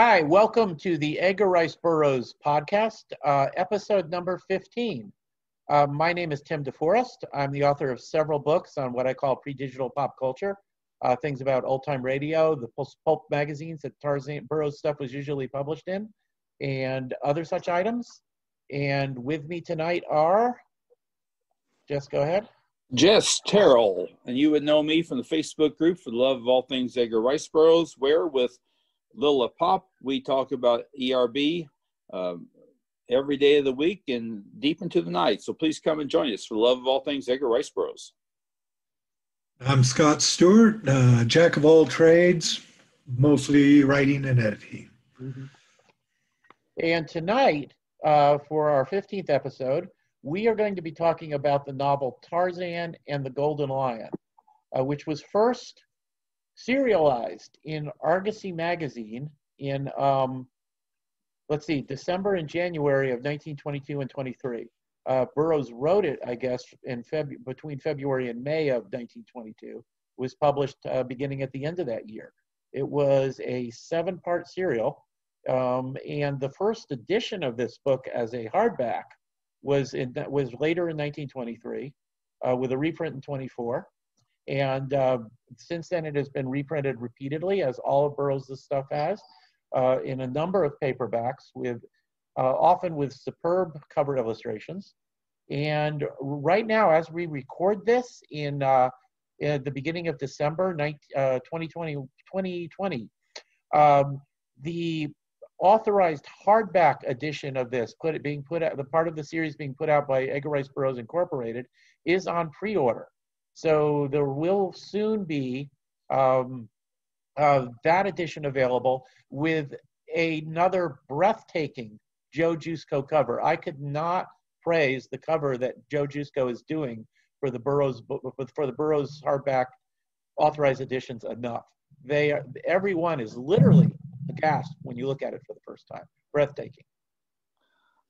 Hi, welcome to the Edgar Rice Burroughs podcast, uh, episode number 15. Uh, my name is Tim DeForest. I'm the author of several books on what I call pre-digital pop culture, uh, things about old-time radio, the pulp magazines that Tarzan Burroughs stuff was usually published in, and other such items. And with me tonight are, Jess, go ahead. Jess Terrell, and you would know me from the Facebook group for the love of all things Edgar Rice Burroughs, where with Lila Pop we talk about ERB, um, every day of the week and deep into the night. So please come and join us for love of all things Edgar Rice Burroughs. I'm Scott Stewart, uh, jack of all trades, mostly writing and editing. Mm-hmm. And tonight, uh, for our 15th episode, we are going to be talking about the novel Tarzan and the Golden Lion, uh, which was first serialized in Argosy magazine in um, let's see, December and January of 1922 and 23. Uh, Burroughs wrote it, I guess, in Feb- between February and May of 1922. Was published uh, beginning at the end of that year. It was a seven-part serial, um, and the first edition of this book as a hardback was in was later in 1923, uh, with a reprint in 24. And uh, since then, it has been reprinted repeatedly, as all of Burroughs' stuff has uh, in a number of paperbacks with uh, often with superb cover illustrations. And right now, as we record this in, uh, in the beginning of December 19, 2020, uh, 2020 um, the authorized hardback edition of this, put it being put out, the part of the series being put out by Edgar Rice Burroughs Incorporated, is on pre-order. So there will soon be um, uh, that edition available with another breathtaking Joe Jusko cover. I could not praise the cover that Joe Jusko is doing for the Burroughs for the Burroughs hardback authorized editions enough. They are, everyone is literally aghast when you look at it for the first time. Breathtaking.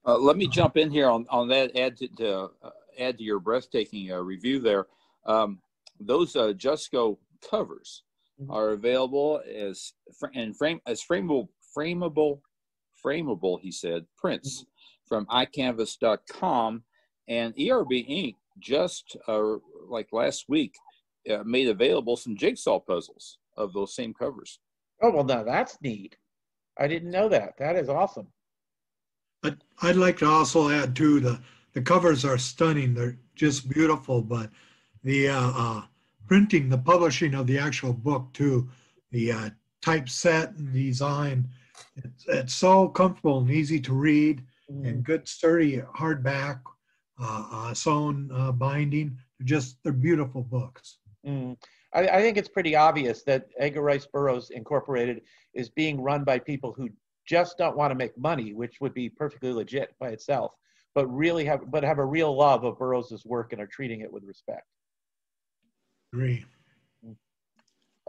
Uh, let me jump in here on, on that. Add to, to uh, add to your breathtaking uh, review there. Um, those uh, Jusko covers mm-hmm. are available as and frame as frameable frameable frameable he said prints mm-hmm. from icanvas.com and erb inc. just uh, like last week uh, made available some jigsaw puzzles of those same covers. Oh well now that's neat. I didn't know that. That is awesome. But i'd like to also add too the the covers are stunning. They're just beautiful but the uh, uh printing, the publishing of the actual book too, the uh, typeset and design. It's, it's, so comfortable and easy to read mm. and good sturdy hardback, uh, uh, sewn uh, binding. They're just, they're beautiful books. Mm. I, I, think it's pretty obvious that Edgar Rice Burroughs Incorporated is being run by people who just don't want to make money, which would be perfectly legit by itself, but really have, but have a real love of Burroughs's work and are treating it with respect. Agree.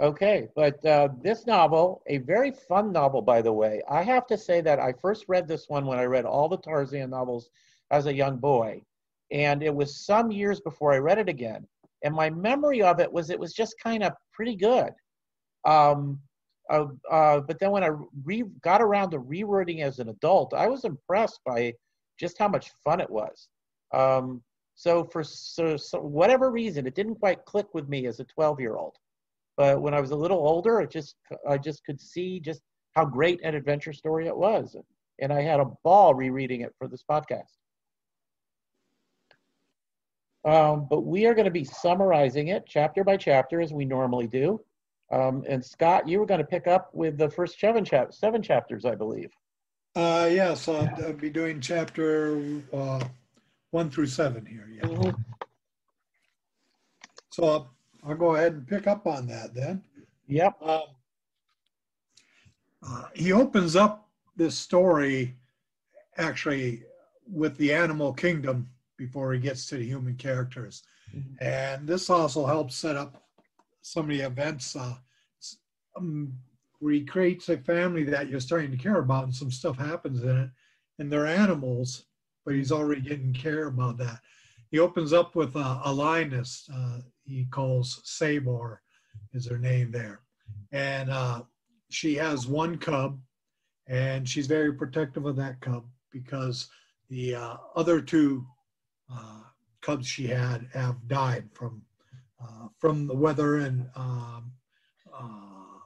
Okay, but uh, this novel, a very fun novel, by the way. I have to say that I first read this one when I read all the Tarzan novels as a young boy. And it was some years before I read it again. And my memory of it was it was just kind of pretty good. Um, uh, uh, but then when I re- got around to rewording as an adult, I was impressed by just how much fun it was. Um, so for so, so whatever reason, it didn't quite click with me as a 12 year old. But when I was a little older, it just I just could see just how great an adventure story it was, and I had a ball rereading it for this podcast. Um, but we are going to be summarizing it chapter by chapter as we normally do. Um, and Scott, you were going to pick up with the first seven, chap- seven chapters, I believe. Uh, yes, I'll, I'll be doing chapter uh, one through seven here. Yeah. Mm-hmm. So I'll, I'll, go ahead and pick up on that then. Yep. Um, uh, he opens up this story actually with the animal kingdom before he gets to the human characters. Mm-hmm. And this also helps set up some of the events uh, um, where he creates a family that you're starting to care about and some stuff happens in it. And they're animals but he's already getting care about that. He opens up with a, a lioness uh, he calls Sabor, is her name there. And uh, she has one cub, and she's very protective of that cub because the uh, other two uh, cubs she had have died from uh, from the weather and um, uh,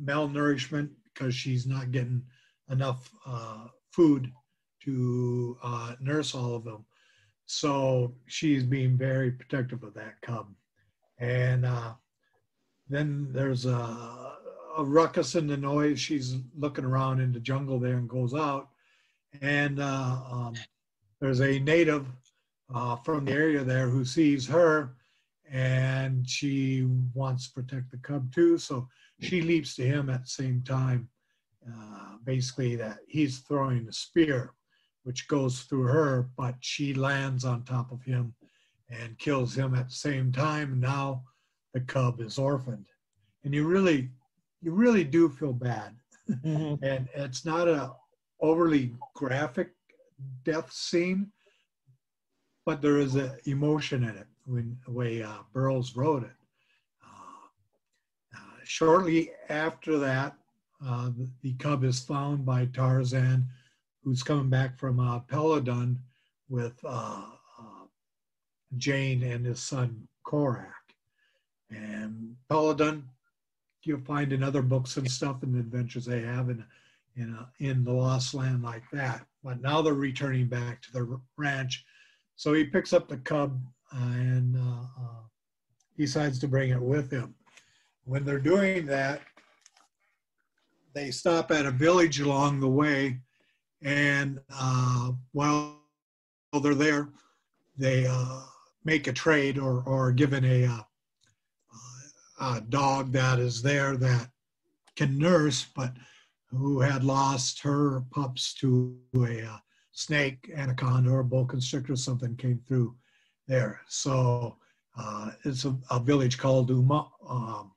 malnourishment because she's not getting enough uh, food to uh, nurse all of them. So she's being very protective of that cub. And uh, then there's a, a ruckus in the noise. She's looking around in the jungle there and goes out. And uh, um, there's a native uh, from the area there who sees her and she wants to protect the cub too. So she leaps to him at the same time, uh, basically that he's throwing a spear, which goes through her, but she lands on top of him and kills him at the same time. Now the cub is orphaned, and you really, you really do feel bad. Mm-hmm. and it's not a overly graphic death scene, but there is an emotion in it when the way uh, Burroughs wrote it. Uh, uh, shortly after that, uh, the, the, cub is found by Tarzan, who's coming back from uh, Pal-ul-don with uh, Jane and his son Korak. And Pal-ul-don, you'll find in other books and stuff and adventures they have in in, a, in the lost land like that. But now they're returning back to the ranch. So he picks up the cub and uh, uh, decides to bring it with him. When they're doing that, they stop at a village along the way, and uh, while they're there, they uh, make a trade or, or given a, uh, a dog that is there that can nurse, but who had lost her pups to a uh, snake, anaconda, or boa constrictor, something came through there. So uh, it's a, a, village called Uma, um,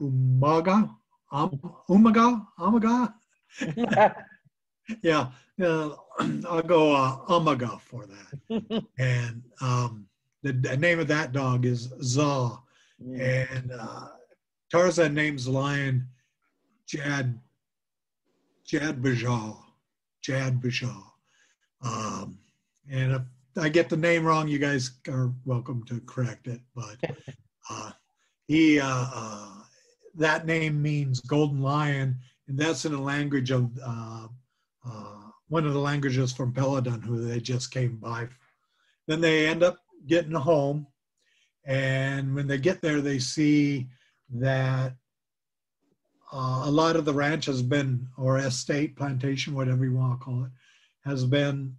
Umaga, um, Umaga, Umaga. yeah, uh, I'll go uh, Umaga for that. and um, the, the, name of that dog is Za. Mm. And uh, Tarzan names the lion Jad Jad Bajal. Jad Bajal. Um, and if I get the name wrong, you guys are welcome to correct it. But uh, he, uh, uh, that name means golden lion, and that's in the language of uh, uh, one of the languages from Pal-ul-don, who they just came by. Then they end up getting home, and when they get there, they see that uh, a lot of the ranch has been, or estate, plantation, whatever you want to call it, has been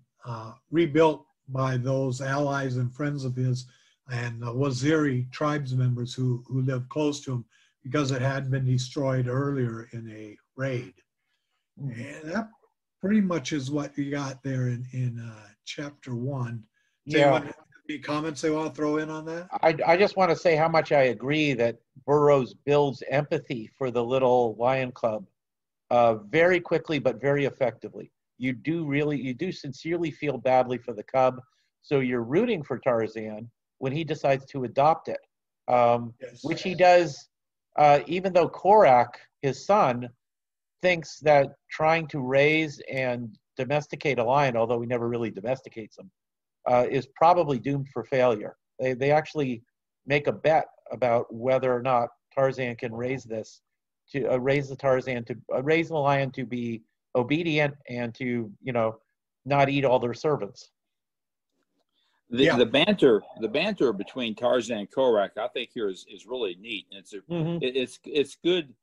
rebuilt by those allies and friends of his and the Waziri tribes members who, who lived close to him because it had been destroyed earlier in a raid. Hmm. And that pretty much is what you got there in, in uh, chapter one. Do yeah. Any comments they want to throw in on that? I, I just want to say how much I agree that Burroughs builds empathy for the little lion club uh, very quickly but very effectively you do really, you do sincerely feel badly for the cub. So you're rooting for Tarzan when he decides to adopt it, um, yes. which he does, uh, even though Korak, his son, thinks that trying to raise and domesticate a lion, although he never really domesticates them, uh, is probably doomed for failure. They, they actually make a bet about whether or not Tarzan can raise this to uh, raise the Tarzan to uh, raise the lion to be obedient and to you know not eat all their servants. The, yeah. the banter the banter between Tarzan and Korak I think here is, is really neat and it's a, mm-hmm. it, it's it's good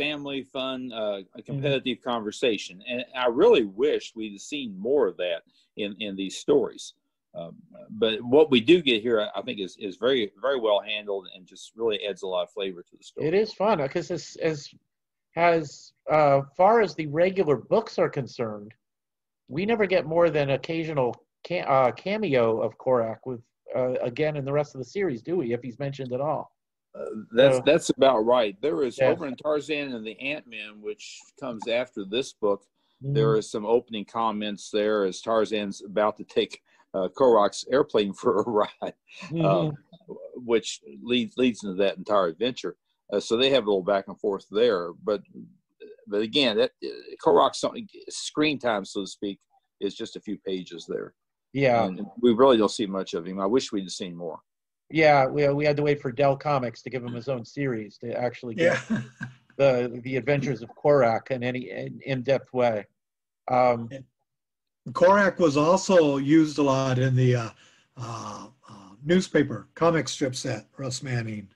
family fun uh, a mm-hmm. competitive mm-hmm. conversation and I really wish we'd seen more of that in in these stories. Um, but what we do get here, I think, is is very very well handled and just really adds a lot of flavor to the story. It is fun because as as as uh, far as the regular books are concerned, we never get more than occasional cam- uh, cameo of Korak with uh, again in the rest of the series, do we? If he's mentioned at all. Uh, that's so, that's about right. There is yeah. over in Tarzan and the Ant Men, which comes after this book. Mm-hmm. There is some opening comments there as Tarzan's about to take uh, Korak's airplane for a ride, uh, which leads leads into that entire adventure. Uh, so they have a little back and forth there. But but again, that uh, Korak's screen time, so to speak, is just a few pages there. Yeah, and we really don't see much of him. I wish we'd seen more. Yeah, we we had to wait for Dell Comics to give him his own series to actually get yeah. the the adventures of Korak in any in depth way. Um, Korak was also used a lot in the uh, uh, uh, newspaper comic strip set. Russ Manning.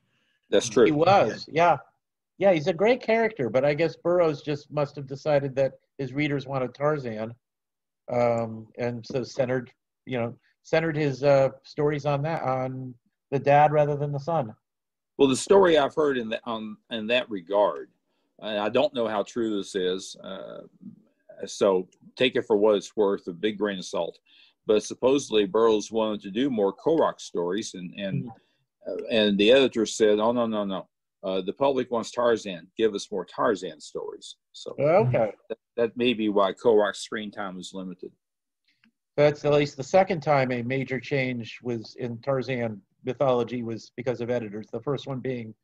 That's true. He was, yeah, yeah. He's a great character, but I guess Burroughs just must have decided that his readers wanted Tarzan, um, and so centered, you know, centered his uh, stories on that on the dad rather than the son. Well, the story I've heard in that on in that regard, and I don't know how true this is, uh, so take it for what it's worth, a big grain of salt. But supposedly Burroughs wanted to do more Korak stories, and and mm-hmm. uh, and the editor said, "Oh no no no, uh, the public wants Tarzan. Give us more Tarzan stories." So okay, that, that may be why Korak's screen time was limited. That's at least the second time a major change was in Tarzan mythology was because of editors. The first one being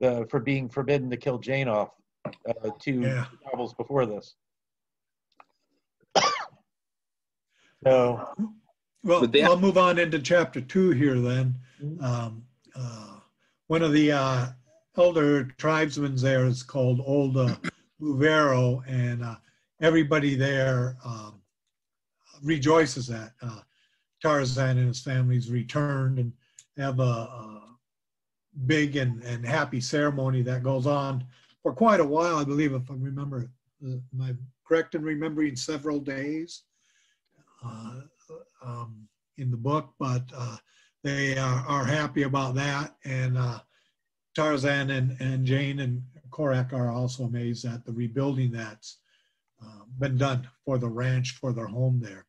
the for being forbidden to kill Jane off uh, two yeah. novels before this. so, well, I'll move on into chapter two here then. Mm-hmm. Um, uh, one of the uh, elder tribesmen there is called Old uh, and uh, everybody there um, rejoices that uh, Tarzan and his family's returned, and have a, a big and, and happy ceremony that goes on for quite a while, I believe, if I remember, uh, am I correct in remembering several days uh, um, in the book, but uh, they are, are, happy about that. And uh, Tarzan and, and Jane and Korak are also amazed at the rebuilding that's uh, been done for the ranch, for their home there.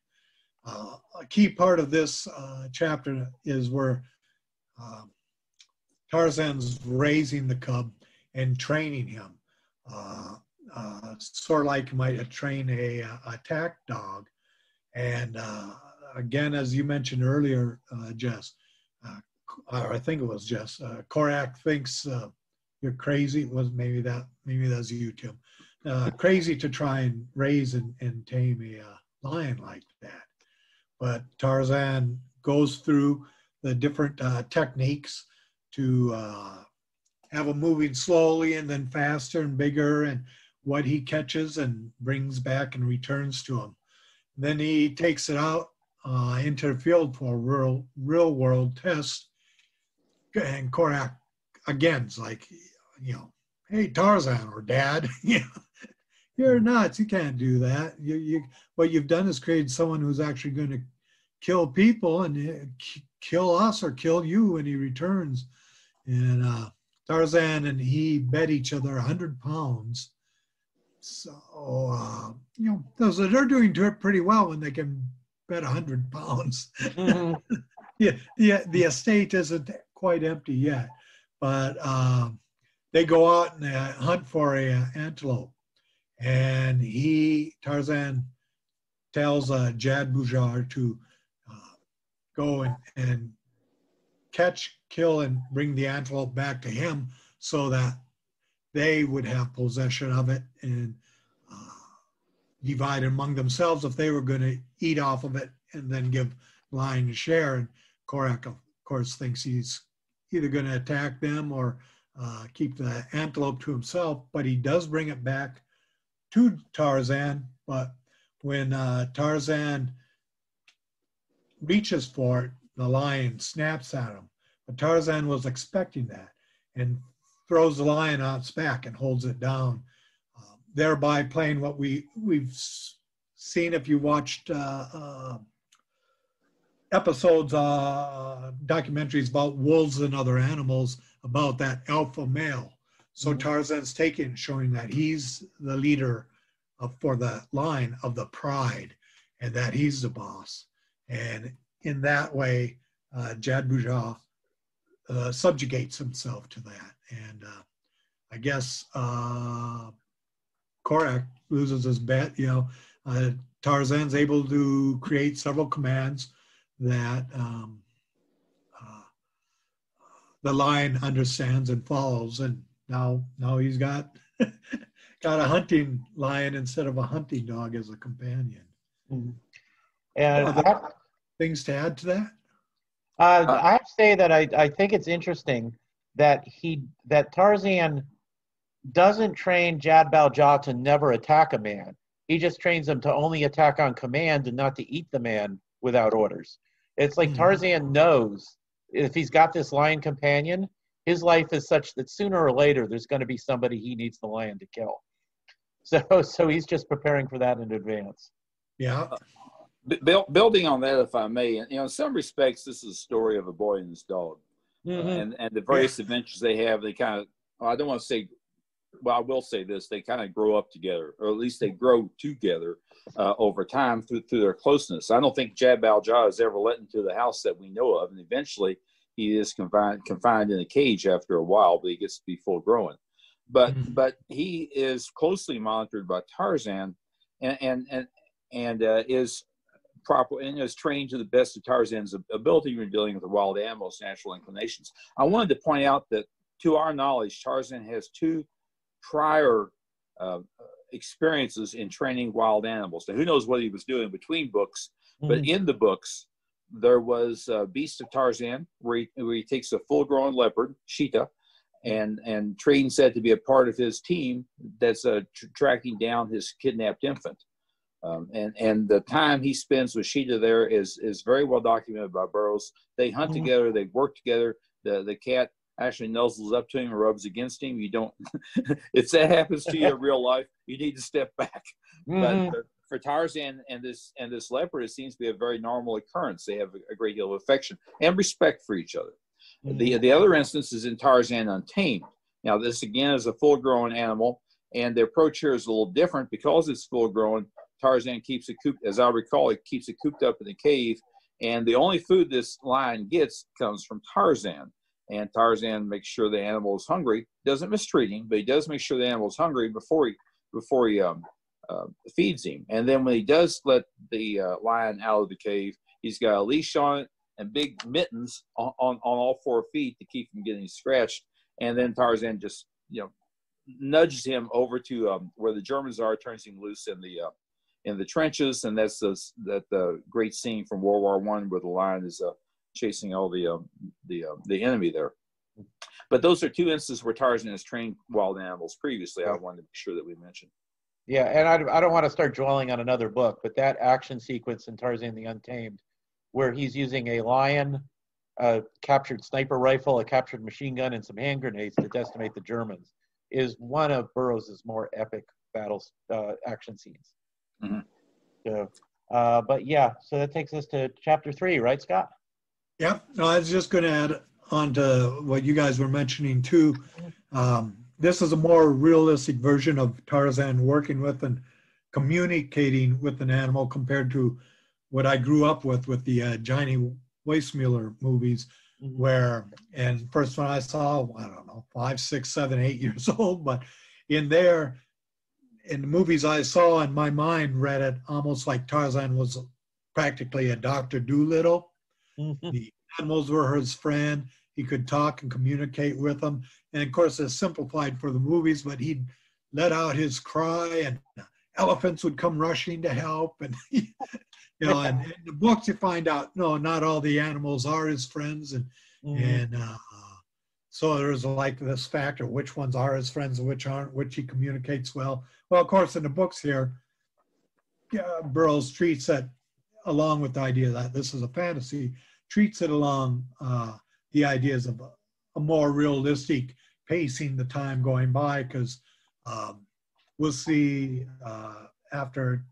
Uh, a key part of this chapter is where um, Tarzan's raising the cub and training him, uh, uh, sort of like you might train a, a attack dog. And uh, again, as you mentioned earlier, uh, Jess, uh, or I think it was Jess, uh, Korak thinks you're crazy. It was maybe that, maybe that's you, Tim. crazy to try and raise and, and tame a lion like that. But Tarzan goes through the different uh, techniques to uh, have them moving slowly and then faster and bigger and what he catches and brings back and returns to him. Then he takes it out uh, into the field for a real, real world test. And Korak again's like, you know, hey Tarzan or Dad, you know, you're nuts. You can't do that. You, you, what you've done is created someone who's actually going to kill people and uh, kill us or kill you when he returns. And uh, Tarzan and he bet each other a hundred pounds. So uh, you know, those they're doing pretty well when they can bet a hundred pounds. Mm-hmm. yeah, the the estate isn't quite empty yet, but um, they go out and uh, hunt for a uh, antelope, and he Tarzan tells uh, Jad Boujar to go and, and catch, kill, and bring the antelope back to him so that they would have possession of it and uh, divide among themselves if they were going to eat off of it and then give Lion a share. And Korak, of course, thinks he's either going to attack them or uh, keep the antelope to himself, but he does bring it back to Tarzan. But when uh, Tarzan reaches for it, the lion snaps at him. But Tarzan was expecting that and throws the lion on its back and holds it down, uh, thereby playing what we we've seen if you watched uh, uh, episodes, uh, documentaries about wolves and other animals about that alpha male. So mm-hmm. Tarzan's taken, showing that he's the leader of, for the line of the pride, and that he's the boss. And in that way, uh, Jad Boujar uh, subjugates himself to that. And uh, I guess uh, Korak loses his bet. You know, uh, Tarzan's able to create several commands that um, uh, the lion understands and follows. And now, now he's got got a hunting lion instead of a hunting dog as a companion. Mm-hmm. And I, things to add to that? Uh, I say that I, I think it's interesting that he that Tarzan doesn't train Jad-bal-ja to never attack a man. He just trains him to only attack on command and not to eat the man without orders. It's like mm-hmm. Tarzan knows if he's got this lion companion, his life is such that sooner or later there's going to be somebody he needs the lion to kill. So, so he's just preparing for that in advance. Yeah. Building on that, if I may, you know, in some respects, this is a story of a boy and his dog, mm-hmm. uh, and and the various yeah. adventures they have. They kind of, well, I don't want to say, well, I will say this: they kind of grow up together, or at least they grow together uh, over time through through their closeness. I don't think Jad-bal-ja is ever let into the house that we know of, and eventually he is confined confined in a cage after a while, but he gets to be full grown. But mm-hmm. but he is closely monitored by Tarzan, and and and, and uh, is proper and is trained to the best of Tarzan's ability when dealing with the wild animals' natural inclinations. I wanted to point out that, to our knowledge, Tarzan has two prior uh, experiences in training wild animals. Now, who knows what he was doing between books, mm-hmm. but in the books, there was uh, Beast of Tarzan, where he, where he takes a full grown leopard, cheetah, and, and trains said to be a part of his team that's uh, tr- tracking down his kidnapped infant. Um, and, and the time he spends with Sheeta there is, is very well documented by Burroughs. They hunt mm-hmm. together, they work together. The, the cat actually nuzzles up to him or rubs against him. You don't, if that happens to you in real life, you need to step back. Mm-hmm. But for Tarzan and this and this leopard, it seems to be a very normal occurrence. They have a, great deal of affection and respect for each other. Mm-hmm. The the other instance is in Tarzan Untamed. Now this again is a full grown animal, and the approach here is a little different because it's full grown. Tarzan keeps it cooped, as I recall, he keeps it cooped up in the cave, and the only food this lion gets comes from Tarzan. And Tarzan makes sure the animal is hungry. Doesn't mistreat him, but he does make sure the animal is hungry before he before he um, uh, feeds him. And then when he does let the uh, lion out of the cave, he's got a leash on it and big mittens on, on, on all four feet to keep him getting scratched. And then Tarzan just, you know, nudges him over to um, where the Germans are, turns him loose in the uh, in the trenches, and that's the that the great scene from World War One where the lion is uh, chasing all the uh, the uh, the enemy there. But those are two instances where Tarzan has trained wild animals previously. I wanted to be sure that we mentioned. Yeah, and I, I don't want to start dwelling on another book, but that action sequence in Tarzan the Untamed, where he's using a lion, a captured sniper rifle, a captured machine gun, and some hand grenades to decimate the Germans, is one of Burroughs' more epic battles uh, action scenes. Mm-hmm. So, uh, but yeah, so that takes us to chapter three, right, Scott? Yeah, no, I was just going to add on to what you guys were mentioning too. Um, this is a more realistic version of Tarzan working with and communicating with an animal compared to what I grew up with with the uh, Johnny Weissmuller movies, mm-hmm. where and first one I saw, I don't know, five, six, seven, eight years old, but in there, in the movies I saw in my mind read it almost like Tarzan was practically a Doctor Dolittle. Mm-hmm. The animals were his friend. He could talk and communicate with them. And of course, it's simplified for the movies, but he'd let out his cry and elephants would come rushing to help. And, you know, and in the books you find out, no, not all the animals are his friends. And, mm-hmm. and uh, so there's like this factor, which ones are his friends and which aren't, which he communicates well. Well, of course, in the books here, uh, Burroughs treats it along with the idea that this is a fantasy, treats it along uh, the ideas of a, a more realistic pacing the time going by because um, we'll see uh, after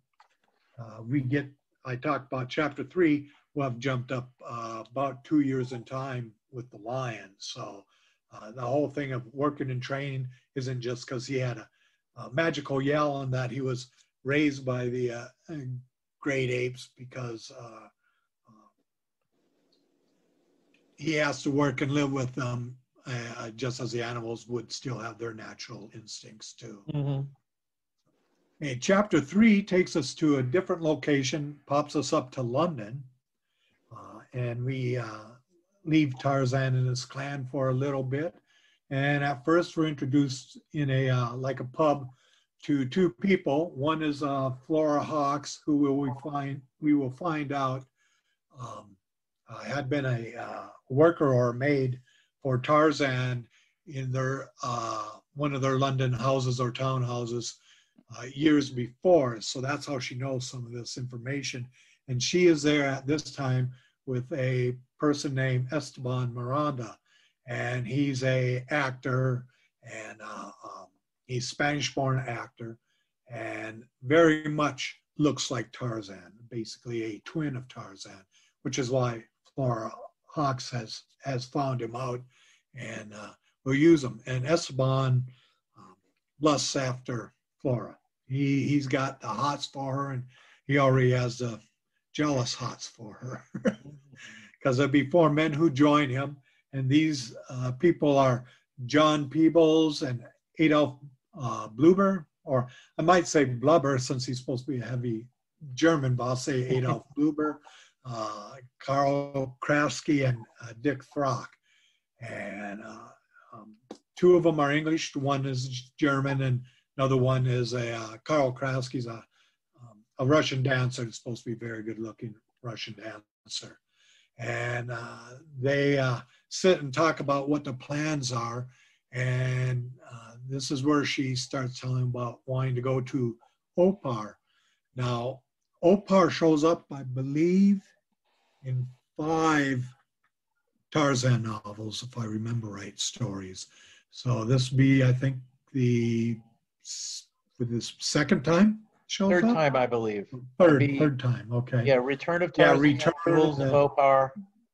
uh, we get, I talked about chapter three, we'll have jumped up uh, about two years in time with the lion. So uh, the whole thing of working and training isn't just because he had a, a, magical yell and that he was raised by the uh, great apes because uh, he has to work and live with them uh, just as the animals would still have their natural instincts too. Mm-hmm. Okay, chapter three takes us to a different location, pops us up to London, uh, and we uh, leave Tarzan and his clan for a little bit. And at first, we're introduced in a uh, like a pub to two people. One is uh, Flora Hawkes, who will we find we will find out um, uh, had been a uh, worker or maid for Tarzan in their uh, one of their London houses or townhouses uh, years before. So that's how she knows some of this information. And she is there at this time with a person named Esteban Miranda, and he's a actor and uh, um, he's Spanish-born actor and very much looks like Tarzan, basically a twin of Tarzan, which is why Flora Hawkes has has found him out and uh, will use him. And Esteban um, lusts after Flora. He he's got the hots for her, and he already has the jealous hots for her, because there'll be four men who join him, and these uh, people are John Peebles and Adolf uh, Bluber, or I might say Blubber since he's supposed to be a heavy German, but I'll say Adolf Bluber, uh, Carl Kraski, and uh, Dick Throck. And uh, um, two of them are English, one is German, and another one is a uh, Carl Kraski's a, a Russian dancer. It's supposed to be very good looking Russian dancer. And uh, they uh, sit and talk about what the plans are. And uh, this is where she starts telling about wanting to go to Opar. Now, Opar shows up, I believe, in five Tarzan novels, if I remember right, stories. So this be, I think, the for this second time shows third up? time, I believe. Third, be, third time. Okay. Yeah, Return of Tarzan. Yeah, Return Jewels of Opar.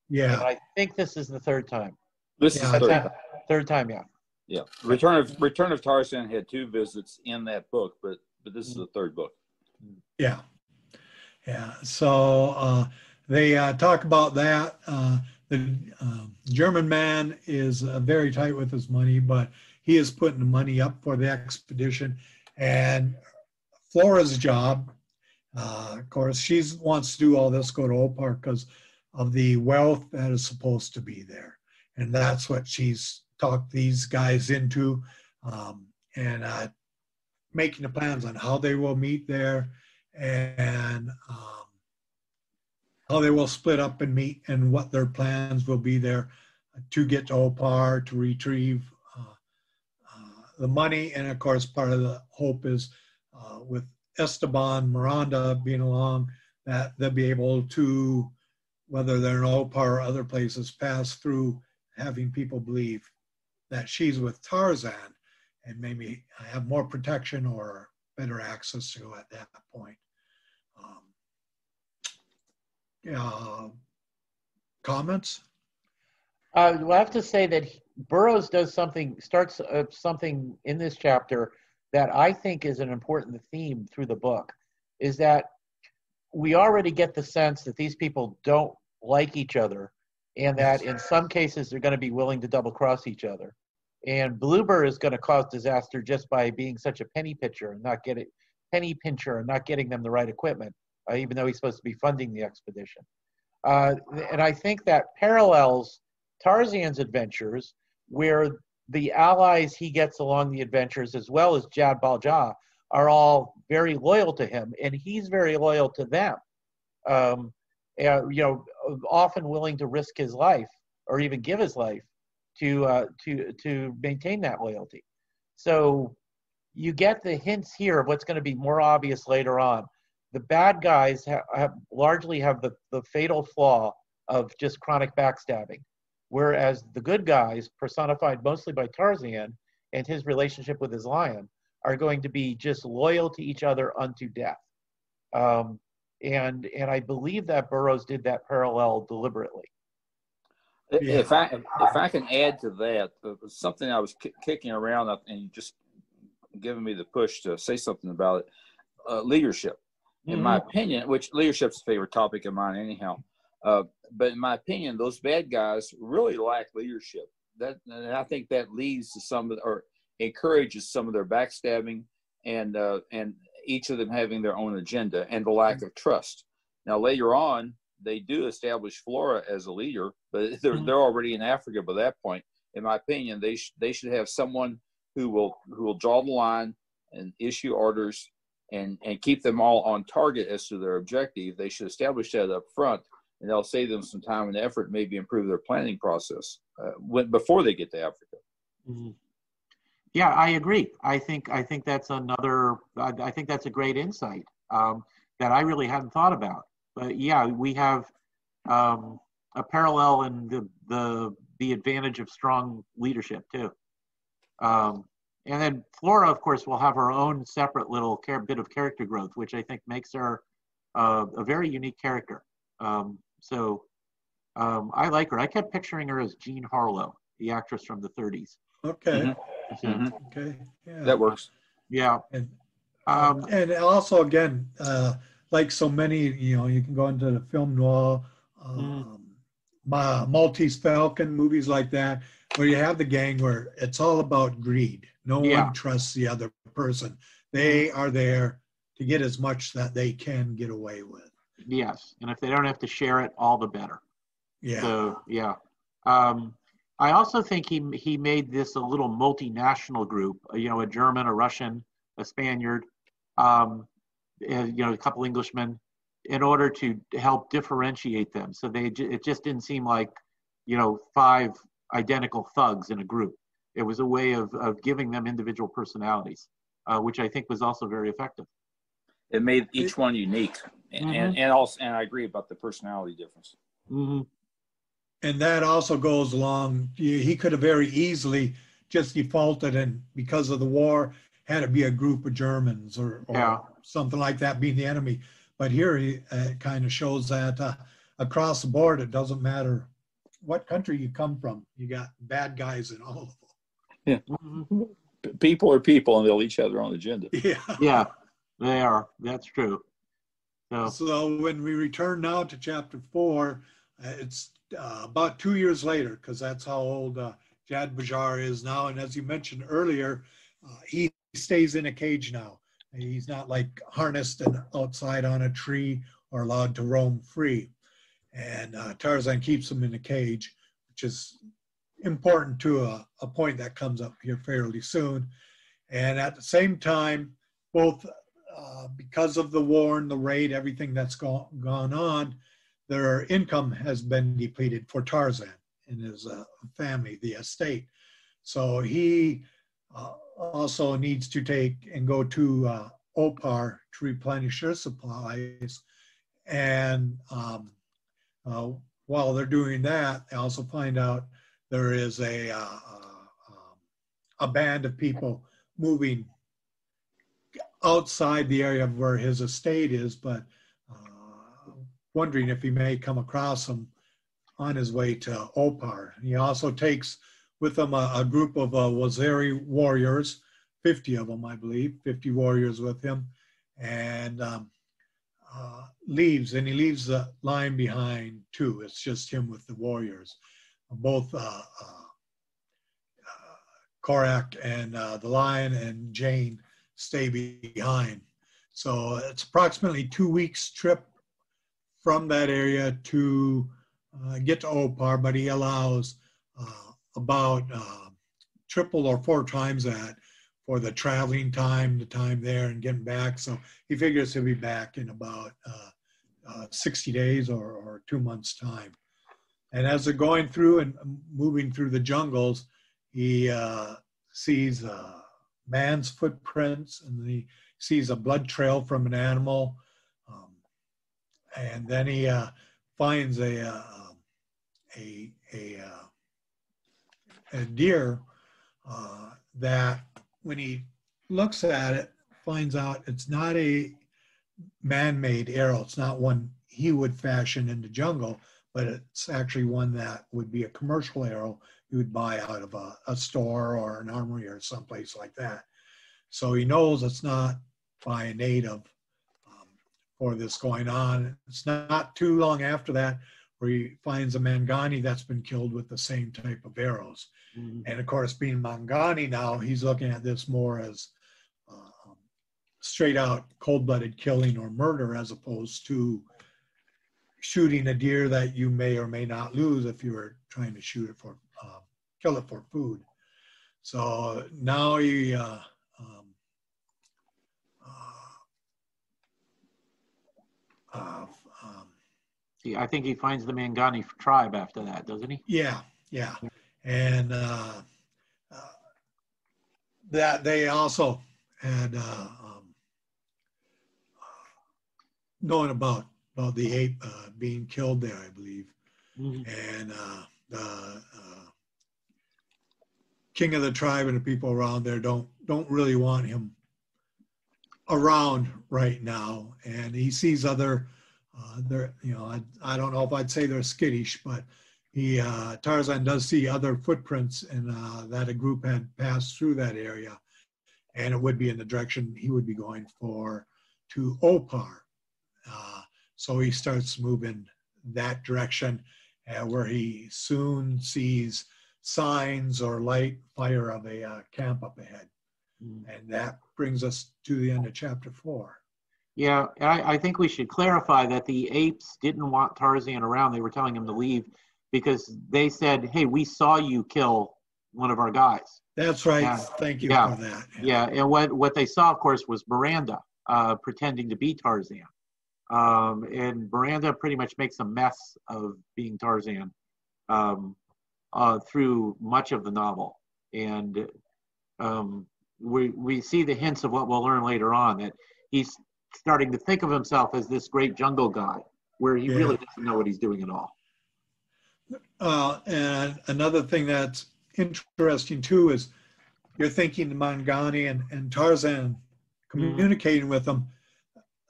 Yeah. I think this is the third time. This yeah, is third. third time. Yeah. Yeah. Return of Return of Tarzan had two visits in that book, but but this is the third book. Yeah. Yeah. So uh, they uh, talk about that. Uh, the uh, German man is uh, very tight with his money, but he is putting the money up for the expedition. And Flora's job, uh, of course, she wants to do all this, go to Opar because of the wealth that is supposed to be there. And that's what she's talked these guys into um, and uh, making the plans on how they will meet there and um, how they will split up and meet and what their plans will be there to get to Opar to retrieve uh, uh, the money. And of course, part of the hope is uh, with Esteban Miranda being along that they'll be able to, whether they're in Opar or other places, pass through having people believe that she's with Tarzan and maybe have more protection or better access to at that point. Uh, comments? Uh, I have to say that Burroughs does something, starts uh, something in this chapter that I think is an important theme through the book, is that we already get the sense that these people don't like each other and that in some cases they're going to be willing to double cross each other. And Bluber is going to cause disaster just by being such a penny pitcher and not getting penny pincher and not getting them the right equipment uh, even though he's supposed to be funding the expedition. Uh, and I think that parallels Tarzan's adventures, where the allies he gets along the adventures, as well as Jad-bal-ja, are all very loyal to him, and he's very loyal to them. Um, uh, you know, often willing to risk his life or even give his life to uh, to to maintain that loyalty. So you get the hints here of what's going to be more obvious later on the bad guys have, have largely have the, the fatal flaw of just chronic backstabbing, whereas the good guys, personified mostly by Tarzan and his relationship with his lion, are going to be just loyal to each other unto death. Um, and and I believe that Burroughs did that parallel deliberately. If I if I can add to that, uh, something I was k- kicking around and you just giving me the push to say something about it, uh, leadership in mm-hmm. my opinion, which leadership's a favorite topic of mine anyhow. Uh, but in my opinion, those bad guys really lack leadership. That and I think that leads to some of or encourages some of their backstabbing and uh, and each of them having their own agenda and the lack mm-hmm. of trust. Now later on, they do establish Flora as a leader, but they're mm-hmm. they're already in Africa by that point. In my opinion, they sh- they should have someone who will who will draw the line and issue orders and, and keep them all on target as to their objective. They should establish that up front and they'll save them some time and effort, maybe improve their planning process uh, when, before they get to Africa. Mm-hmm. Yeah, I agree. I think I think that's another. I, I think that's a great insight um, that I really hadn't thought about. But yeah, we have um, a parallel in the the the advantage of strong leadership too. Um, and then Flora, of course, will have her own separate little care, bit of character growth, which I think makes her uh, a very unique character. Um, so um, I like her. I kept picturing her as Jean Harlow, the actress from the 30s. Okay. Mm-hmm. mm-hmm. Okay. Yeah. That works. Yeah. And, um, and also, again, uh, like so many, you know, you can go into the film noir, um, mm. Maltese Falcon, movies like that, where you have the gang where it's all about greed. No yeah. one trusts the other person. They are there to get as much that they can get away with. Yes, and if they don't have to share it, all the better. Yeah. So yeah, um, I also think he he made this a little multinational group. Uh, you know, a German, a Russian, a Spaniard, um, and, you know, a couple Englishmen, in order to help differentiate them. So they it just didn't seem like, you know, five identical thugs in a group. It was a way of of giving them individual personalities, uh, which I think was also very effective. It made each one unique and, mm-hmm. and, and also and I agree about the personality difference. Mm-hmm. And that also goes along. He could have very easily just defaulted and because of the war had to be a group of Germans or, or yeah. something like that being the enemy. But here he uh, kind of shows that uh, across the board, it doesn't matter what country you come from. You got bad guys in all of them. Yeah. Mm-hmm. People are people and they'll each have their own agenda. Yeah. Yeah, they are. That's true. So, so when we return now to chapter four, uh, it's uh, about two years later, because that's how old uh, Jad Bajar is now. And as you mentioned earlier, uh, he stays in a cage now. He's not like harnessed and outside on a tree or allowed to roam free. And uh, Tarzan keeps him in a cage, which is important to a, a point that comes up here fairly soon. And at the same time, both uh, because of the war and the raid, everything that's gone, gone on, their income has been depleted for Tarzan and his uh, family, the estate. So he uh, also needs to take and go to uh, Opar to replenish their supplies. And um, uh, while they're doing that, they also find out there is a, um, a band of people moving outside the area of where his estate is, but uh, wondering if he may come across him on his way to Opar. He also takes with him a, a group of uh, Waziri warriors, 50 of them, I believe, 50 warriors with him, and um, uh, leaves, and he leaves the line behind too. It's just him with the warriors. Both uh, uh, uh Korak and uh, the lion and Jane stay behind. So it's approximately two weeks trip from that area to uh, get to Opar, but he allows uh, about uh, triple or four times that for the traveling time, the time there and getting back. So he figures he'll be back in about uh, uh, 60 days or, or two months time. And as they're going through and moving through the jungles, he uh, sees man's footprints and he sees a blood trail from an animal. Um, and then he uh, finds a, uh, a, a, uh, a deer uh, that when he looks at it, finds out it's not a man-made arrow. It's not one he would fashion in the jungle, but it's actually one that would be a commercial arrow you would buy out of a, a store or an armory or someplace like that. So he knows it's not by a native um, for this going on. It's not too long after that where he finds a Mangani that's been killed with the same type of arrows. Mm-hmm. And of course, being Mangani now, he's looking at this more as uh, straight out cold blooded killing or murder as opposed to shooting a deer that you may or may not lose if you were trying to shoot it for kill it for food. So now he, uh, um, uh, uh, um, he, I think he finds the Mangani tribe after that, doesn't he? Yeah, yeah, and uh, uh that they also had uh, um, about about the ape being killed there, I believe, mm-hmm. and the king of the tribe and the people around there don't don't really want him around right now, and he sees other. Uh, they're, you know, I, I don't know if I'd say they're skittish, but he uh, Tarzan does see other footprints and uh, that a group had passed through that area, and it would be in the direction he would be going for to Opar. Uh, so he starts moving that direction, uh, where he soon sees signs or light fire of a uh, camp up ahead, Mhm. and that brings us to the end of chapter four. Yeah, I, I think we should clarify that the apes didn't want Tarzan around. They were telling him to leave because they said, "Hey, we saw you kill one of our guys." That's right. Yeah. Thank you Yeah. for that. Yeah, and what what they saw, of course, was Miranda uh, pretending to be Tarzan, um, and Miranda pretty much makes a mess of being Tarzan um, uh, through much of the novel, and um, we we see the hints of what we'll learn later on that he's starting to think of himself as this great jungle guy, where he Yeah. really doesn't know what he's doing at all. Uh, and another thing that's interesting too is you're thinking Mangani and, and Tarzan communicating with them,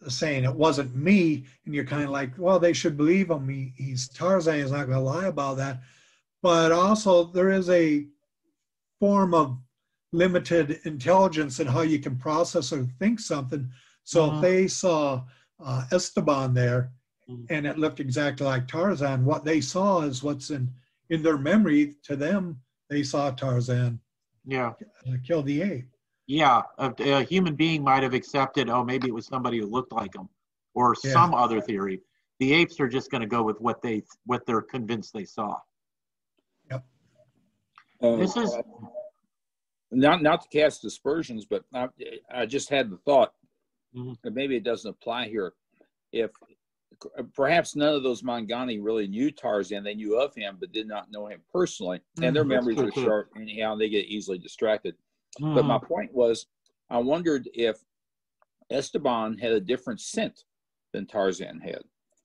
saying it wasn't me, and you're kind of like, well, they should believe him. He, he's Tarzan. He's not going to lie about that. But also, there is a form of limited intelligence in how you can process or think something. So Mhm. if they saw uh, Esteban there, Mhm. and it looked exactly like Tarzan. What they saw is what's in in their memory. To them, they saw Tarzan Yeah. uh, kill the ape. Yeah, a, a human being might have accepted, oh, maybe it was somebody who looked like him, or Yeah. some other theory. The apes are just going to go with what they what they're convinced they saw. Uh, This is not not to cast aspersions, but I, I just had the thought Mhm. that maybe it doesn't apply here. If perhaps none of those Mangani really knew Tarzan, they knew of him, but did not know him personally, and their. Memories are short anyhow, and they get easily distracted. But my point was, I wondered if Esteban had a different scent than Tarzan had.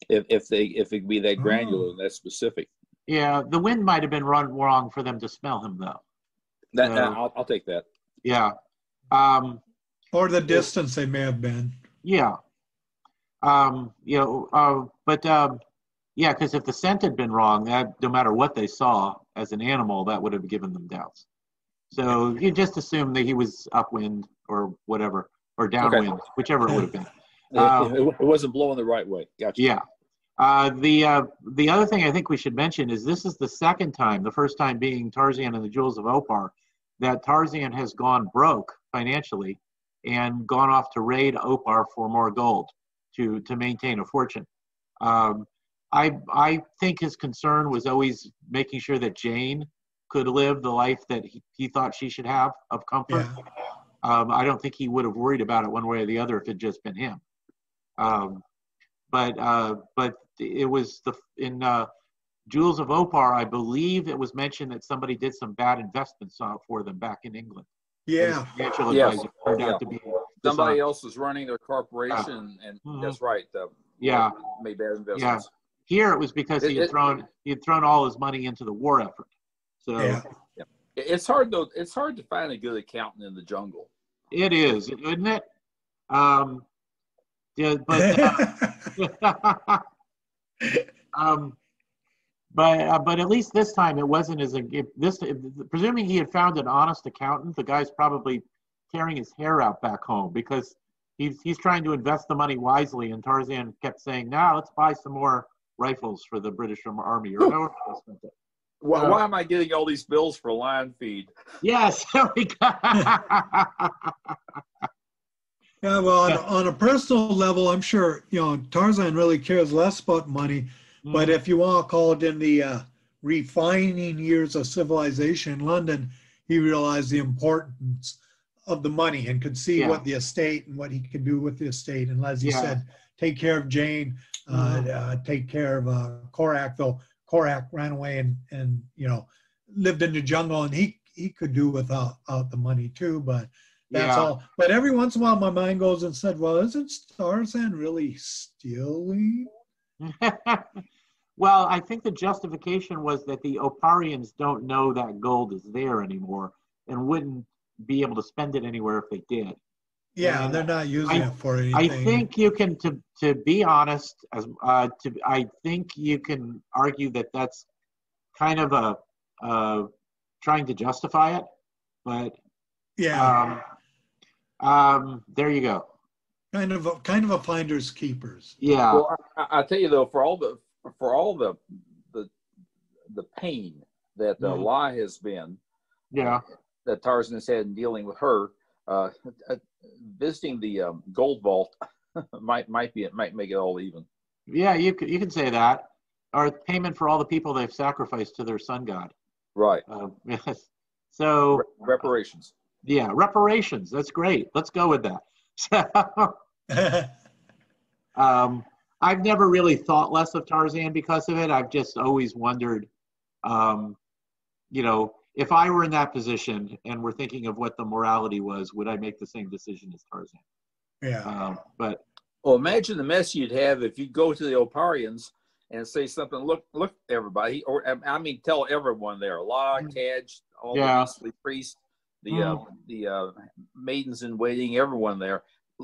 If if they if it could be that granular, and that specific. Yeah, the wind might have been run wrong for them to smell him, though. That Uh, I'll, I'll take that. Yeah, um, Or the distance they may have been. yeah, um, you know, uh, but um, yeah, because if the scent had been wrong, that no matter what they saw as an animal, that would have given them doubts. So you just assume that he was upwind or whatever, or downwind, whichever it would have been. It- Um, it, it wasn't blowing the right way. Gotcha. Yeah. Uh, the uh, the other thing I think we should mention is this is the second time, the first time being Tarzan and the Jewels of Opar, that Tarzan has gone broke financially and gone off to raid Opar for more gold to to maintain a fortune. Um, I I think his concern was always making sure that Jane could live the life that he, he thought she should have of comfort. Yeah. Um, I don't think he would have worried about it one way or the other if it had just been him. Um, but uh, but it was the in uh, Jewels of Opar, I believe it was mentioned that somebody did some bad investments uh, for them back in England. Yeah. financial Yes. advisor turned Yeah. out to be Somebody else was running their corporation, and Mhm. that's right. Uh, Yeah. made bad investments. Here it was because he had it- thrown he had thrown all his money into the war effort. So Yeah. It- It's hard though. It's hard to find a good accountant in the jungle. it is, isn't it? Um, yeah, but. Uh, um, but uh, but at least this time it wasn't as a if this if, presuming he had found an honest accountant the guy's probably tearing his hair out back home because he's he's trying to invest the money wisely and Tarzan kept saying now let's buy some more rifles for the British army or no Why, Uh, why am I getting all these bills for lion feed? yes Yeah, well, on, on a personal level, I'm sure you know Tarzan really cares less about money. But if you want to call it in the uh, refining years of civilization in London, he realized the importance of the money and could see Yeah. what the estate and what he could do with the estate. And as he Yeah. said, take care of Jane, uh, Mhm. uh, take care of uh, Korak. Though Korak ran away and and you know lived in the jungle, and he he could do without, without the money too. But that's Yeah. all. But every once in a while, my mind goes and said, "Well, isn't Tarzan really stealing?" well, I think the justification was that the Oparians don't know that gold is there anymore and wouldn't be able to spend it anywhere if they did. Yeah, And they're not using I- it for anything. I think you can, to to be honest, as uh, to I think you can argue that that's kind of a uh, trying to justify it, but Yeah, um, um, there you go. kind of a, kind of a finders keepers. Yeah, Well, I, I tell you though, for all the for all the the the pain that the Mhm. lie has been, yeah, that Tarzan has had in dealing with her, uh, uh, visiting the um, gold vault might might be it might make it all even. yeah. You could you can say that, or payment for all the people they've sacrificed to their sun god. Right. Um, yes. So Re- reparations. Yeah, reparations. That's great. Let's go with that. So, um, I've never really thought less of Tarzan because of it. I've just always wondered, um, you know, if I were in that position and we're thinking of what the morality was, would I make the same decision as Tarzan? yeah, Um, but Well, imagine the mess you'd have if you go to the Oparians and say something. Look, look, everybody, or um, I mean, tell everyone there, La, Cadj, all Yeah. the beastly priests, the uh, the uh, maidens in waiting, everyone there.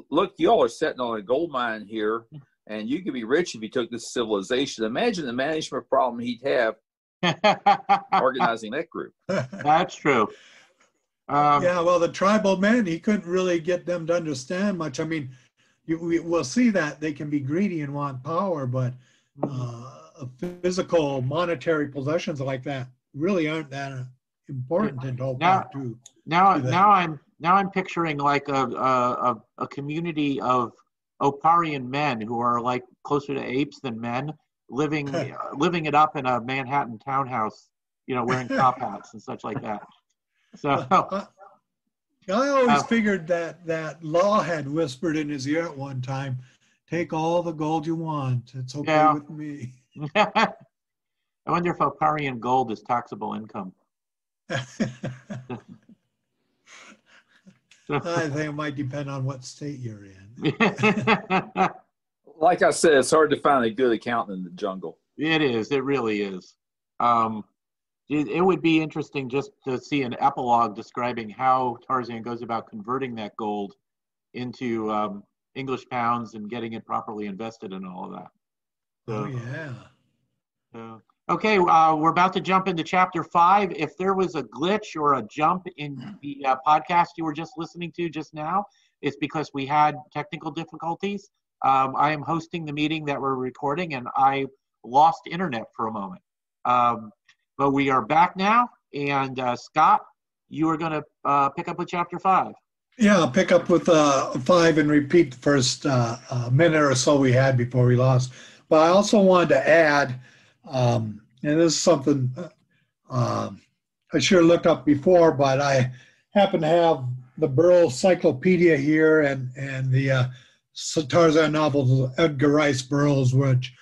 Look, y'all are sitting on a gold mine here, and you could be rich if you took this civilization. Imagine the management problem he'd have organizing that group. that's true. Um, yeah. Well, the tribal men, he couldn't really get them to understand much. I mean, you, we, we'll see that they can be greedy and want power, but uh, physical, monetary possessions like that really aren't that important in Now- Opar too. Now, now I'm now I'm picturing like a a, a, community of Oparian men who are like closer to apes than men, living uh, living it up in a Manhattan townhouse, you know, wearing top hats and such like that. So I, I always Uh, figured that that La had whispered in his ear at one time, "Take all the gold you want. It's okay Yeah. with me." I wonder if Oparian gold is taxable income. I think it might depend on what state you're in. Like I said, it's hard to find a good accountant in the jungle. It is. It really is. Um, it, it would be interesting just to see an epilogue describing how Tarzan goes about converting that gold into um, English pounds and getting it properly invested and all of that. Oh So, yeah. so- okay, uh, we're about to jump into chapter five. If there was a glitch or a jump in the uh, podcast you were just listening to just now, it's because we had technical difficulties. Um, I am hosting the meeting that we're recording, and I lost internet for a moment. Um, but we are back now, and uh, Scott, you are going to uh, pick up with chapter five. Yeah, I'll pick up with uh, five and repeat the first uh, minute or so we had before we lost. But I also wanted to add, um, and this is something uh, I have looked up before, but I happen to have the Burroughs Cyclopedia here and and the uh, Tarzan novels of Edgar Rice Burroughs, which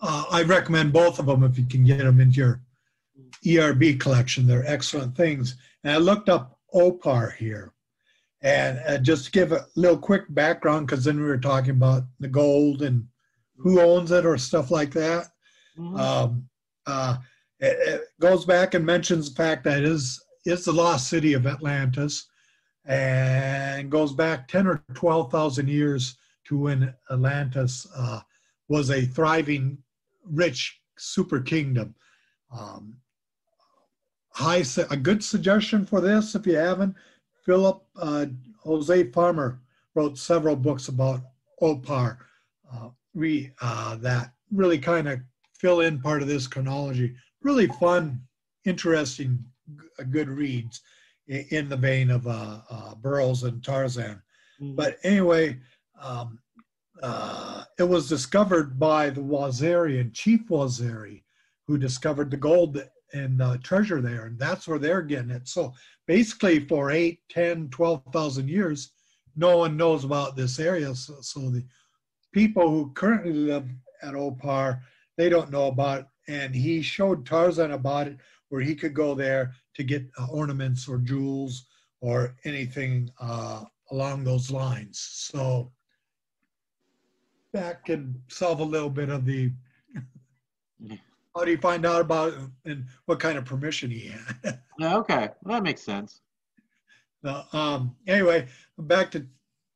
uh, I recommend both of them if you can get them into your ERB collection. They're excellent things. And I looked up Opar here. And uh, just to give a little quick background, because then we were talking about the gold and who owns it or stuff like that. Mhm. Um, uh, it, it goes back and mentions the fact that it is is the lost city of Atlantis, and goes back ten or twelve thousand years to when Atlantis uh, was a thriving, rich super kingdom. Um, high, a good suggestion for this, if you haven't, Philip uh, Jose Farmer wrote several books about Opar. Uh, uh, that really kind of fill in part of this chronology. Really fun, interesting, good reads in the vein of uh, uh, Burroughs and Tarzan. Mhm. But anyway, um, uh, it was discovered by the Wazarian, Chief Waziri, who discovered the gold and uh, treasure there, and that's where they're getting it. So basically, for eight, ten, twelve thousand years, no one knows about this area. So, so the people who currently live at Opar, they don't know about it. And he showed Tarzan about it, where he could go there to get uh, ornaments or jewels or anything uh, along those lines. So that can solve a little bit of the how do you find out about it and what kind of permission he had. okay, well, that makes sense. Uh, um, anyway, back to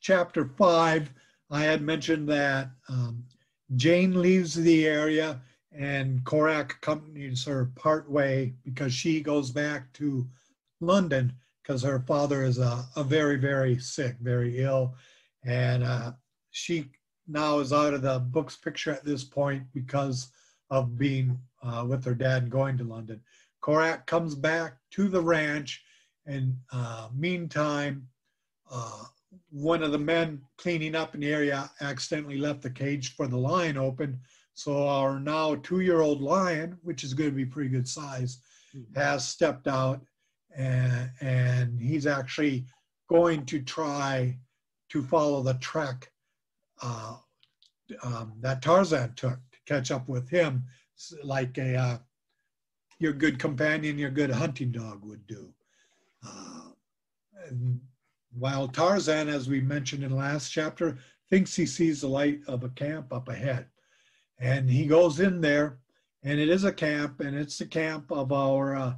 chapter five. I had mentioned that um, Jane leaves the area and Korak accompanies her part way because she goes back to London because her father is a, a, very, very sick, very ill. And uh, she now is out of the book's picture at this point because of being uh, with her dad and going to London. Korak comes back to the ranch, and uh, meantime, uh, one of the men cleaning up in the area accidentally left the cage for the lion open. So our now two-year-old lion, which is going to be pretty good size, mm-hmm. has stepped out, and, and he's actually going to try to follow the track uh, um, that Tarzan took to catch up with him, like a uh, your good companion, your good hunting dog would do. Uh, while Tarzan, as we mentioned in the last chapter, thinks he sees the light of a camp up ahead. And he goes in there, and it is a camp, and it's the camp of our uh,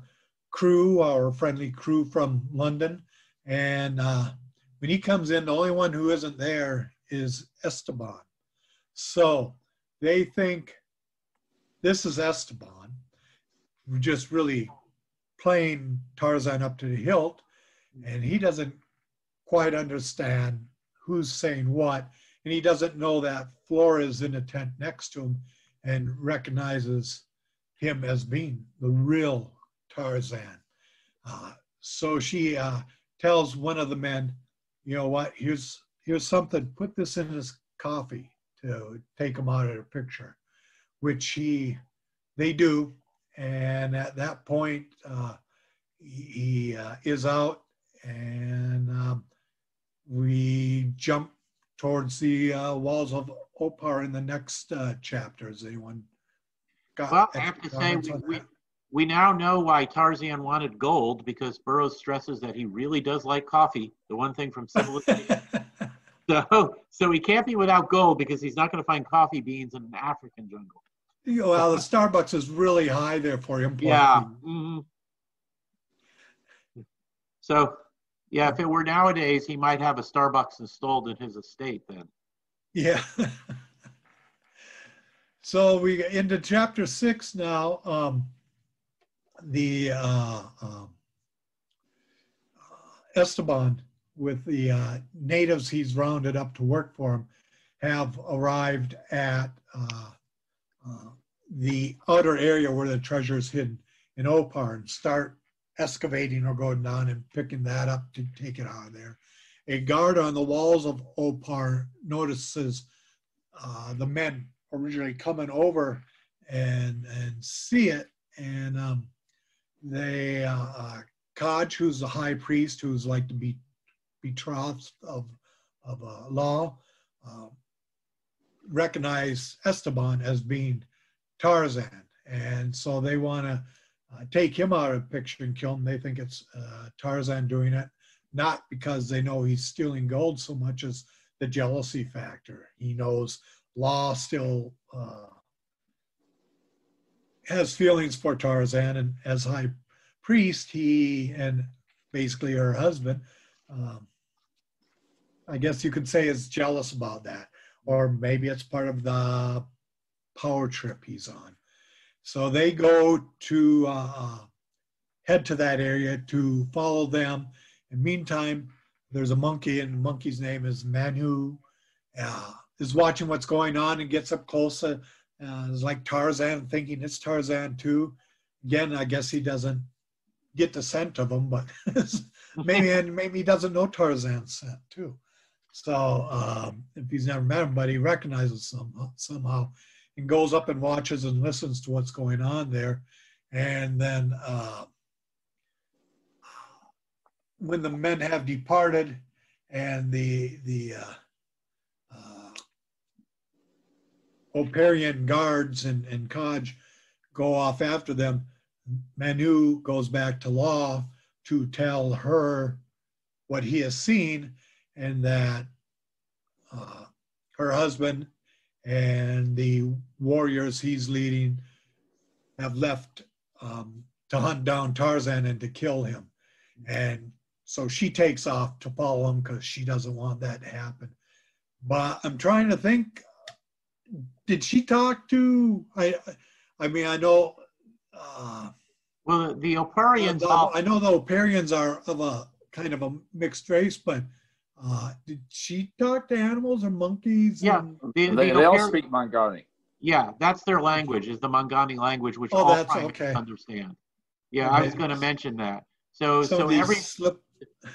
crew, our friendly crew from London. And uh, when he comes in, the only one who isn't there is Esteban. So they think this is Esteban, just really playing Tarzan up to the hilt, and he doesn't quite understand who's saying what, and he doesn't know that Flora is in the tent next to him and recognizes him as being the real Tarzan. Uh, so she uh, tells one of the men, you know what, here's here's something, put this in his coffee to take him out of the picture, which he they do. And at that point, uh, he uh, is out, and um, we jump towards the uh, walls of Opar in the next uh, chapters. Anyone got? Well, I have to say, we, we, we now know why Tarzan wanted gold because Burroughs stresses that he really does like coffee, the one thing from civilization. So, so he can't be without gold because he's not going to find coffee beans in an African jungle. Well, the Starbucks is really high there for him. Yeah. Mm-hmm. So, yeah, if it were nowadays, he might have a Starbucks installed in his estate then. Yeah. so we get into chapter six now. Um, the uh, um, uh, Esteban with the uh, natives he's rounded up to work for him have arrived at uh, uh, the outer area where the treasure is hidden in Opar and start excavating or going down and picking that up to take it out of there. A guard on the walls of Opar notices uh, the men originally coming over and and see it, and um, they uh, uh, Cadj, who's the high priest, who's like to be betrothed of, of uh, La uh, recognize Esteban as being Tarzan. And so they want to uh, take him out of picture and kill him. They think it's uh, Tarzan doing it, not because they know he's stealing gold so much as the jealousy factor. He knows La still uh, has feelings for Tarzan, and as high priest, he and basically her husband um, I guess you could say is jealous about that. Or maybe it's part of the power trip he's on. So they go to uh, uh, head to that area to follow them. And meantime, there's a monkey, and the monkey's name is Manu. Uh, is watching what's going on and gets up close. Uh, it's like Tarzan, thinking it's Tarzan too. Again, I guess he doesn't get the scent of him, but maybe and maybe he doesn't know Tarzan's scent too. So um, if he's never met him, but he recognizes some somehow and goes up and watches and listens to what's going on there. And then uh, when the men have departed and the the uh, uh, Oparian guards and, and Cadj go off after them, Manu goes back to La to tell her what he has seen and that uh, her husband and the warriors he's leading have left um, to hunt down Tarzan and to kill him. And so she takes off to follow him because she doesn't want that to happen. But I'm trying to think. Did she talk to? I, I mean, I know. Uh, well, the Oparians. I know the Oparians are of a kind of a mixed race, but uh, did she talk to animals or monkeys? Yeah, and, the, the they, they all speak Mangani. Yeah, that's their language. Is the Mangani language, which oh, all primates okay. understand. Yeah, okay. I was going to mention that. So, so, so every slip.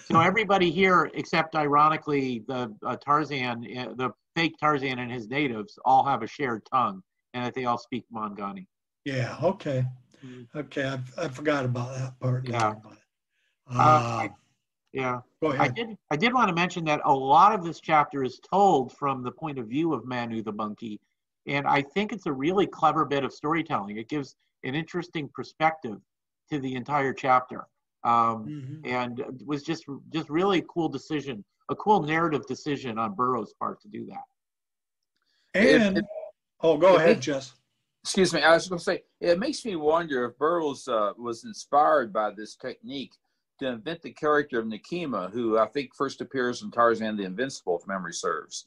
so everybody here, except ironically the uh, Tarzan, uh, the fake Tarzan and his natives, all have a shared tongue, and that they all speak Mangani. Yeah. Okay. Mm-hmm. Okay. I, I forgot about that part. Yeah. Uh, uh, yeah. Go ahead. I did. I did want to mention that a lot of this chapter is told from the point of view of Manu the monkey, and I think it's a really clever bit of storytelling. It gives an interesting perspective to the entire chapter, um, mm-hmm. and it was just just really a cool decision, a cool narrative decision on Burroughs' part to do that. And it, it, oh, go ahead, Jess. Excuse me. I was going to say it makes me wonder if Burroughs uh, was inspired by this technique to invent the character of Nkima, who I think first appears in Tarzan the Invincible, if memory serves.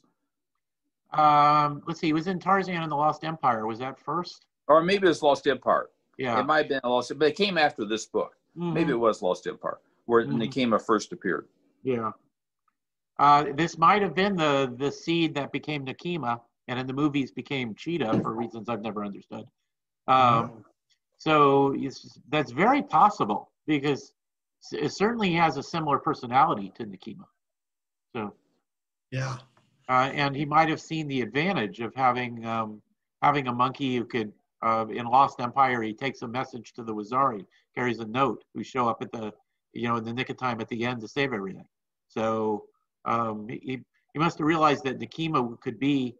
Um, let's see, he was in Tarzan and the Lost Empire. Was that first? Or maybe it was Lost Empire. Yeah. It might have been Lost, but it came after this book. Mm-hmm. Maybe it was Lost Empire, where mm-hmm. Nkima first appeared. Yeah. Uh, this might have been the the seed that became Nkima, and in the movies became Cheetah for reasons I've never understood. Um, so that's very possible because it certainly has a similar personality to Nkima. So, yeah, uh, and he might have seen the advantage of having um, having a monkey who could. Uh, in Lost Empire, he takes a message to the Waziri, carries a note, who show up at the, you know, in the nick of time at the end to save everything. So um, he he must have realized that Nkima could be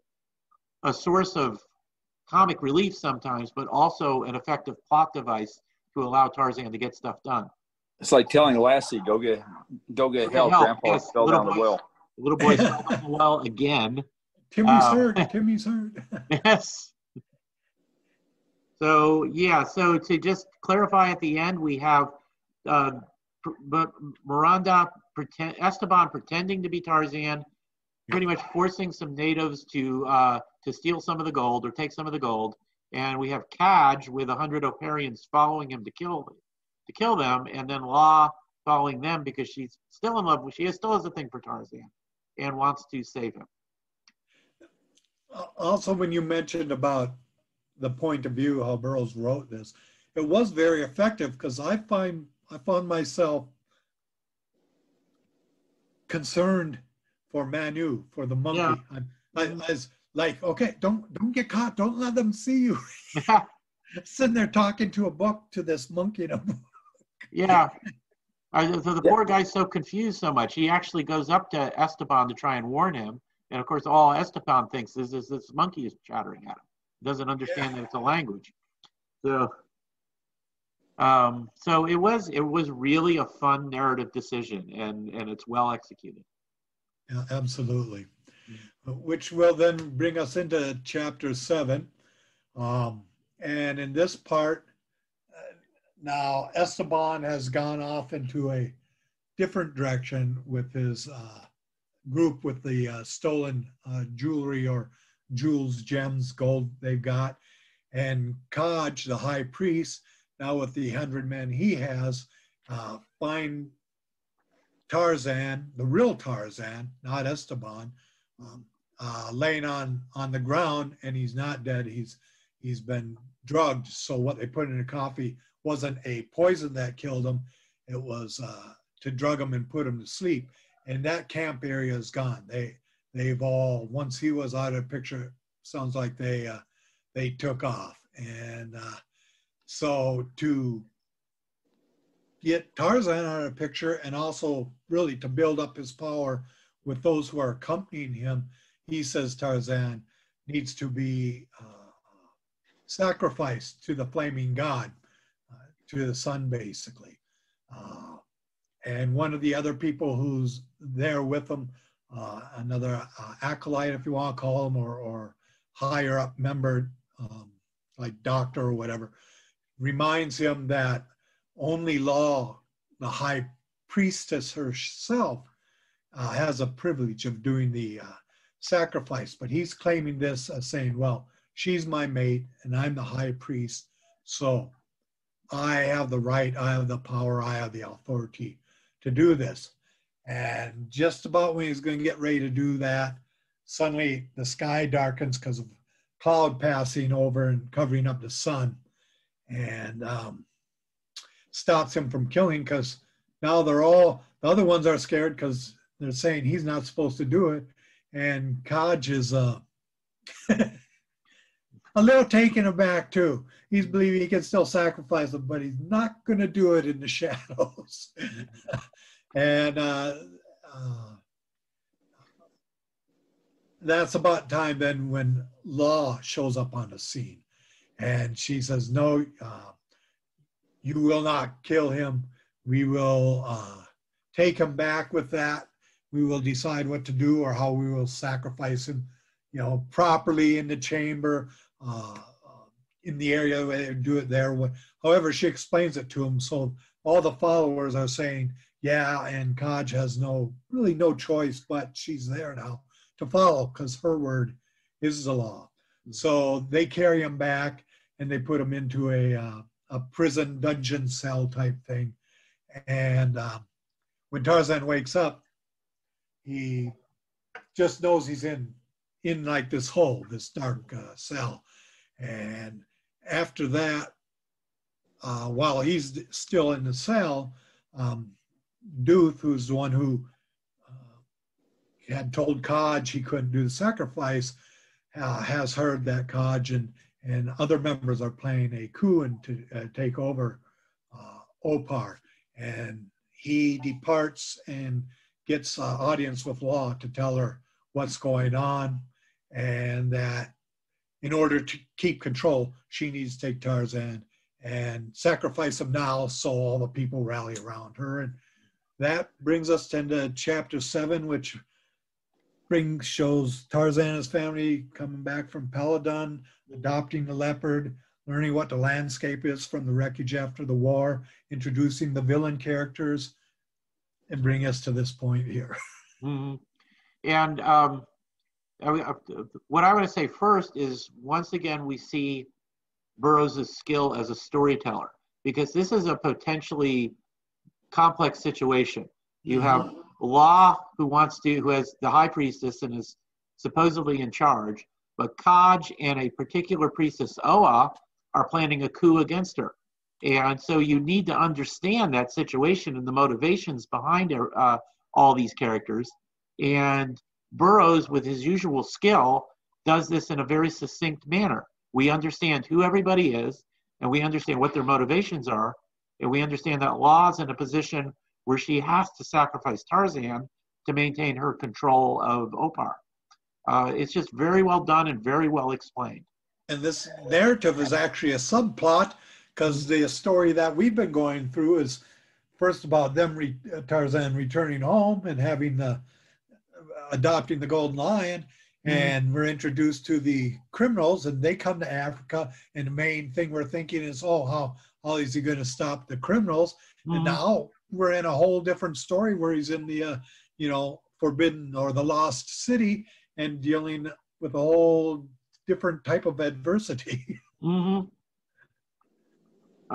a source of comic relief sometimes, but also an effective plot device to allow Tarzan to get stuff done. It's like telling Lassie, "Go get, go get help." help. Grandpa yes. fell down boy, the well. Little boy fell down the well again. Timmy's um, hurt. Timmy's hurt. yes. So yeah, so to just clarify at the end, we have uh, Miranda pretend, Esteban pretending to be Tarzan, pretty much forcing some natives to uh, to steal some of the gold or take some of the gold, and we have Cadj with a hundred Oparians following him to kill to kill them, and then La following them because she's still in love with, she still has a thing for Tarzan and wants to save him. Also, when you mentioned about the point of view how Burroughs wrote this, it was very effective because I find I found myself concerned for Manu, for the monkey. Yeah. I, I, I was like, okay, don't don't get caught. Don't let them see you. Sitting there talking to a book to this monkey in a book. Yeah. Uh, so the yeah. poor guy's so confused so much. He actually goes up to Esteban to try and warn him. And of course, all Esteban thinks is, is this monkey is chattering at him. He doesn't understand yeah. that it's a language. So, um, so it was it was really a fun narrative decision, and and it's well executed. Yeah, absolutely. Mm-hmm. Which will then bring us into chapter seven, um, and in this part, now, Esteban has gone off into a different direction with his uh, group with the uh, stolen uh, jewelry or jewels, gems, gold they've got. And Cadj, the high priest, now with the hundred men he has, uh, find Tarzan, the real Tarzan, not Esteban, um, uh, laying on on the ground, and he's not dead. He's he's been drugged. So what they put in the coffee wasn't a poison that killed him. It was uh, to drug him and put him to sleep. And that camp area is gone. They they've all once he was out of the picture. Sounds like they uh, they took off. And uh, So to get Tarzan out of the picture and also really to build up his power with those who are accompanying him, he says Tarzan needs to be uh, sacrificed to the flaming god, to the sun, basically. Uh, and one of the other people who's there with him, uh, another uh, acolyte, if you want to call him, or, or higher up member, um, like doctor or whatever, reminds him that only La, the high priestess herself, uh, has a privilege of doing the uh, sacrifice. But he's claiming this as saying, well, she's my mate and I'm the high priest. So I have the right, I have the power, I have the authority to do this. And just about when he's going to get ready to do that, suddenly the sky darkens because of cloud passing over and covering up the sun and um, stops him from killing because now they're all, the other ones are scared because they're saying he's not supposed to do it. And Cadj is uh, a little taken aback too. He's believing he can still sacrifice them, but he's not going to do it in the shadows. and uh, uh, that's about time then when La shows up on the scene. And she says, No, uh, you will not kill him. We will uh, take him back with that. We will decide what to do or how we will sacrifice him, you know, properly in the chamber uh, in the area where they do it there. However, she explains it to him. So all the followers are saying, yeah, and Cadj has no, really no choice, but she's there now to follow because her word is the law. Mm-hmm. So they carry him back and they put him into a, uh, a prison dungeon cell type thing. And uh, when Tarzan wakes up, he just knows he's in in like this hole, this dark uh, cell. And after that, uh, while he's still in the cell, um, Dooth, who's the one who uh, had told Cadj he couldn't do the sacrifice, uh, has heard that Cadj and, and other members are planning a coup and to uh, take over uh, Opar. And he departs and gets uh, audience with La to tell her what's going on and that in order to keep control, she needs to take Tarzan and sacrifice him now so all the people rally around her. And that brings us into chapter seven, which brings shows Tarzan and his family coming back from Pal-ul-don, adopting the leopard, learning what the landscape is from the wreckage after the war, introducing the villain characters, and bring us to this point here. Mm-hmm. And um, uh, what I want to say first is once again we see Burroughs' skill as a storyteller because this is a potentially complex situation. You mm-hmm. have La who wants to, who has the high priestess and is supposedly in charge, but Cadj and a particular priestess, Oa, are planning a coup against her. And so you need to understand that situation and the motivations behind uh, all these characters. And Burroughs, with his usual skill, does this in a very succinct manner. We understand who everybody is, and we understand what their motivations are, and we understand that La's in a position where she has to sacrifice Tarzan to maintain her control of Opar. Uh, it's just very well done and very well explained. And this narrative is actually a subplot because the story that we've been going through is first about them, re- Tarzan returning home and having the adopting the golden lion mm-hmm. and we're introduced to the criminals and they come to africa and the main thing we're thinking is oh how how is he going to stop the criminals mm-hmm. and now we're in a whole different story where he's in the uh, you know forbidden or the lost city and dealing with a whole different type of adversity mm-hmm.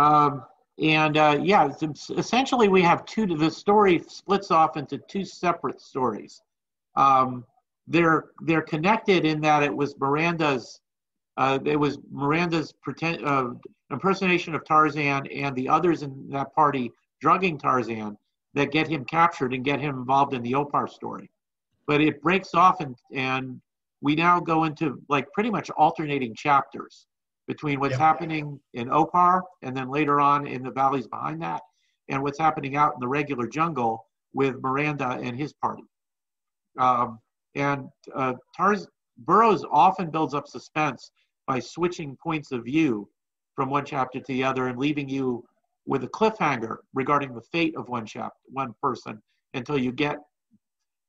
um, and uh, yeah essentially we have two the story splits off into two separate stories um, they're they're connected in that it was Miranda's uh, it was Miranda's pretend, uh, impersonation of Tarzan and the others in that party drugging Tarzan that get him captured and get him involved in the Opar story. But it breaks off and and we now go into like pretty much alternating chapters. between what's Yep. happening in Opar and then later on in the valleys behind that, and what's happening out in the regular jungle with Miranda and his party. Um, and uh, Tarz Burroughs often builds up suspense by switching points of view from one chapter to the other and leaving you with a cliffhanger regarding the fate of one chapter, one person, until you get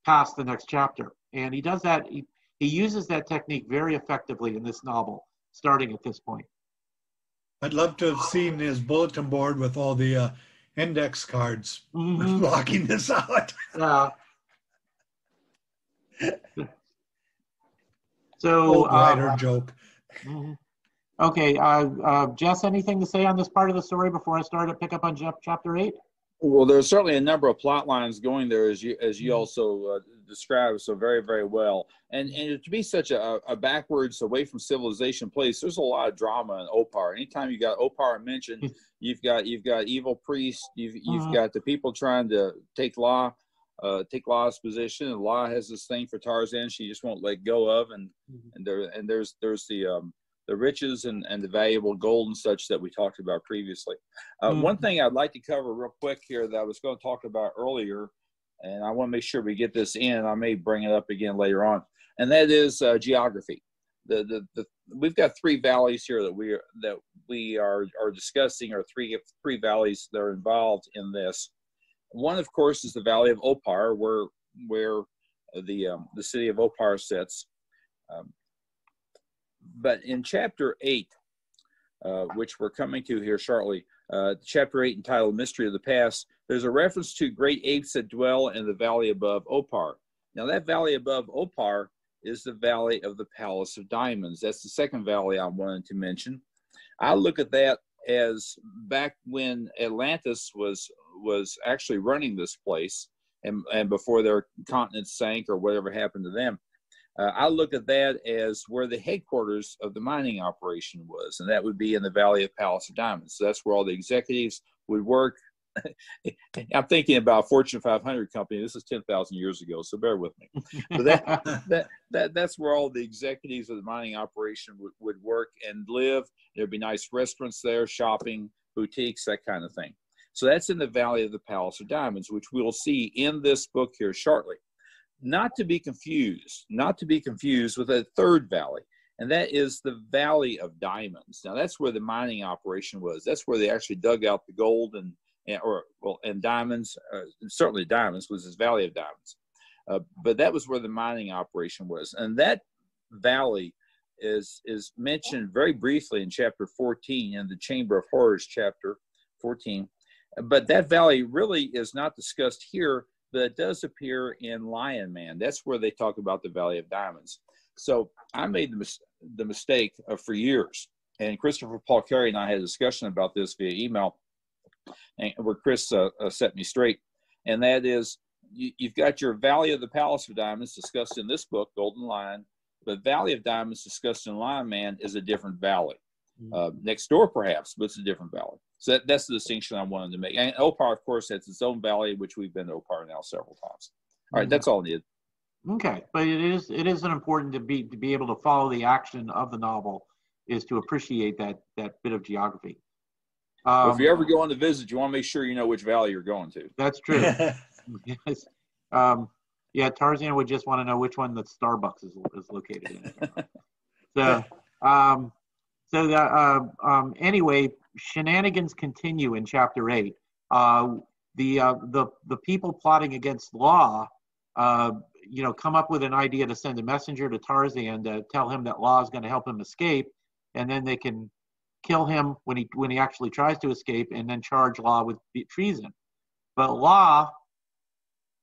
past the next chapter. And he does that. He, he uses that technique very effectively in this novel, starting at this point. I'd love to have seen his bulletin board with all the uh, index cards Mhm. blocking this out. Yeah. so, Old writer uh, joke. okay, uh, uh, Jess, anything to say on this part of the story before I start to pick up on chap- chapter eight? Well, there's certainly a number of plot lines going there, as you as you Mhm. also uh, described so very very well. And and to be such a, a backwards away from civilization place, there's a lot of drama in Opar. Anytime you got Opar mentioned, you've got you've got evil priests, you've you've Mhm. got the people trying to take La, uh, take La's position, and La has this thing for Tarzan she just won't let go of, and Mhm. and there and there's there's the um, the riches and, and the valuable gold and such that we talked about previously. Uh, Mhm. One thing I'd like to cover real quick here that I was going to talk about earlier, and I want to make sure we get this in. I may bring it up again later on, and that is uh, geography. The, the the we've got three valleys here that we are that we are are discussing, or three three valleys that are involved in this. One, of course, is the Valley of Opar, where where the um, the city of Opar sits. Um, but in chapter eight, uh, which we're coming to here shortly, uh, chapter eight entitled "Mystery of the Past," there's a reference to great apes that dwell in the valley above Opar. Now, that valley above Opar is the valley of the Palace of Diamonds. That's the second valley I wanted to mention. I look at that as back when Atlantis was was actually running this place, and and before their continent sank or whatever happened to them. Uh, I look at that as where the headquarters of the mining operation was, and that would be in the Valley of Palace of Diamonds. So that's where all the executives would work. I'm thinking about Fortune 500 company. This is 10,000 years ago, so bear with me. But that, that, that that's where all the executives of the mining operation would, would work and live. There'd be nice restaurants there, shopping, boutiques, that kind of thing. So that's in the Valley of the Palace of Diamonds, which we'll see in this book here shortly not to be confused, not to be confused with a third valley, and that is the Valley of Diamonds. Now that's where the mining operation was. That's where they actually dug out the gold and, and or well and diamonds. Uh, certainly diamonds was this Valley of Diamonds, uh, but that was where the mining operation was, and that valley is is mentioned very briefly in chapter 14 in the Chamber of Horrors chapter 14. But that valley really is not discussed here but it does appear in Lion Man. That's where they talk about the Valley of Diamonds. So I made the, mis- the mistake for years, and Christopher Paul Carey and I had a discussion about this via email, and where Chris uh, uh, set me straight, and that is you, you've got your Valley of the Palace of Diamonds discussed in this book, Golden Lion, but Valley of Diamonds discussed in Lion Man is a different valley. Uh, next door, perhaps, but it's a different valley. So that, that's the distinction I wanted to make. And Opar, of course, has its own valley, which we've been to Opar now several times. All right, Mhm. that's all I needed. Okay, but it is it is an important to be to be able to follow the action of the novel is to appreciate that that bit of geography. Well, Um, if you ever go on to visit, you want to make sure you know which valley you're going to. that's true. yes. Um, yeah, Tarzan would just want to know which one the Starbucks is, is located in. so, um, so the, uh, um, anyway, shenanigans continue in chapter eight. Uh, the uh, the the people plotting against La, uh, you know, come up with an idea to send a messenger to Tarzan to tell him that La is going to help him escape, and then they can kill him when he when he actually tries to escape, and then charge La with treason. But La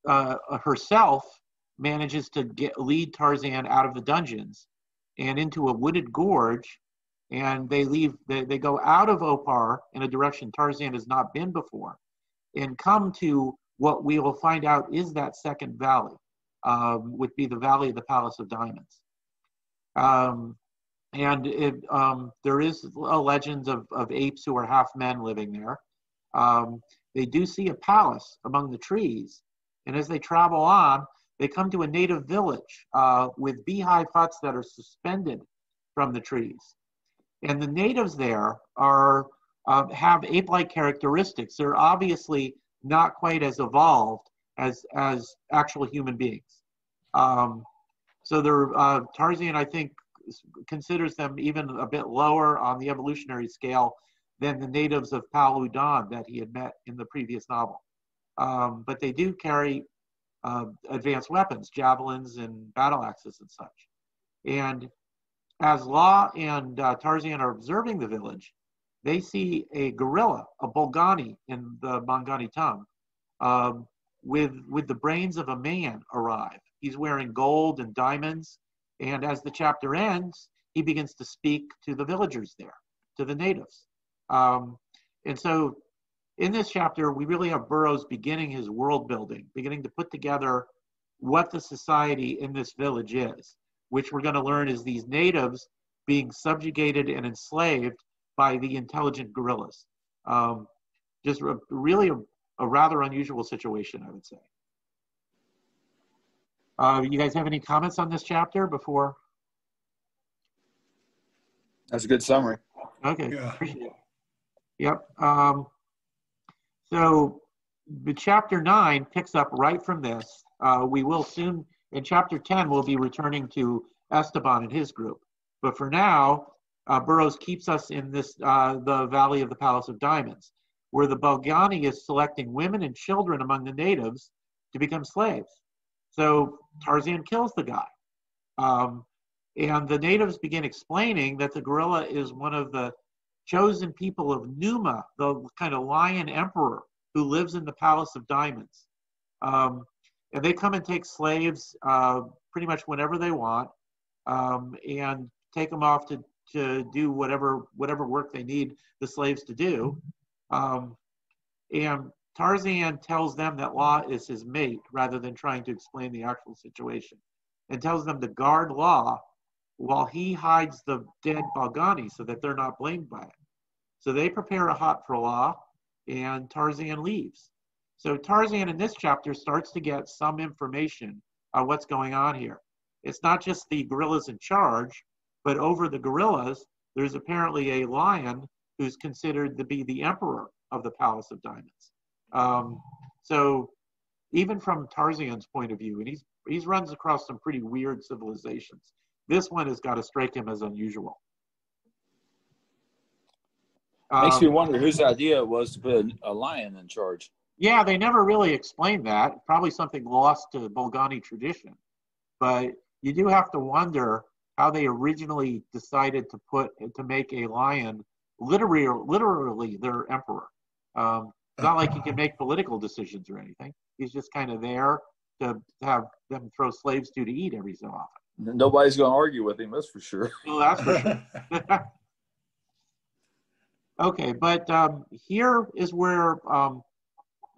uh, herself manages to get lead Tarzan out of the dungeons and into a wooded gorge, and they leave. They, they go out of Opar in a direction Tarzan has not been before, and come to what we will find out is that second valley, um, would be the Valley of the Palace of Diamonds. Um, and it, um, there is a legend of, of apes who are half men living there. Um, they do see a palace among the trees, and as they travel on, they come to a native village uh, with beehive huts that are suspended from the trees. And the natives there are uh, have ape-like characteristics. They're obviously not quite as evolved as as actual human beings. Um, so they're uh, Tarzan, I think, considers them even a bit lower on the evolutionary scale than the natives of Pal-ul-don that he had met in the previous novel. Um, but they do carry uh, advanced weapons, javelins and battle axes and such. And as La and uh, Tarzan are observing the village, they see a gorilla, a Bolgani in the Mangani tongue, um, with, with the brains of a man arrive. He's wearing gold and diamonds. And as the chapter ends, he begins to speak to the villagers there, to the natives. Um, and so in this chapter, we really have Burroughs beginning his world building, beginning to put together what the society in this village is, which we're going to learn is these natives being subjugated and enslaved by the intelligent gorillas. Um, just a, really a, a, rather unusual situation, I would say. Uh, you guys have any comments on this chapter before? That's a good summary. Okay, yeah. Yep. Um, so the chapter nine picks up right from this. Uh, we will soon, in chapter 10, we'll be returning to Esteban and his group. But for now, uh, Burroughs keeps us in this, uh, the Valley of the Palace of Diamonds, where the Bolgani is selecting women and children among the natives to become slaves. So Tarzan kills the guy. Um, and the natives begin explaining that the gorilla is one of the chosen people of Numa, the kind of lion emperor who lives in the Palace of Diamonds. Um, and they come and take slaves uh, pretty much whenever they want um, and take them off to, to do whatever, whatever work they need the slaves to do. Um, and Tarzan tells them that La is his mate rather than trying to explain the actual situation and tells them to guard La while he hides the dead Bolgani so that they're not blamed by it. So they prepare a hut for La and Tarzan leaves. So Tarzan in this chapter starts to get some information on what's going on here. It's not just the gorillas in charge, but over the gorillas, there's apparently a lion who's considered to be the emperor of the Palace of Diamonds. Um, so even from Tarzan's point of view, and he's he's runs across some pretty weird civilizations. This one has got to strike him as unusual. Makes um, me wonder whose idea it was to put a, lion in charge. Yeah, they never really explained that. Probably something lost to Bolgani tradition. But you do have to wonder how they originally decided to put to make a lion literally literally their emperor. Um, it's not like he can make political decisions or anything. He's just kind of there to have them throw slaves to to eat every so often. Nobody's going to argue with him, that's for sure. Well, that's for sure. okay, but um, here is where um,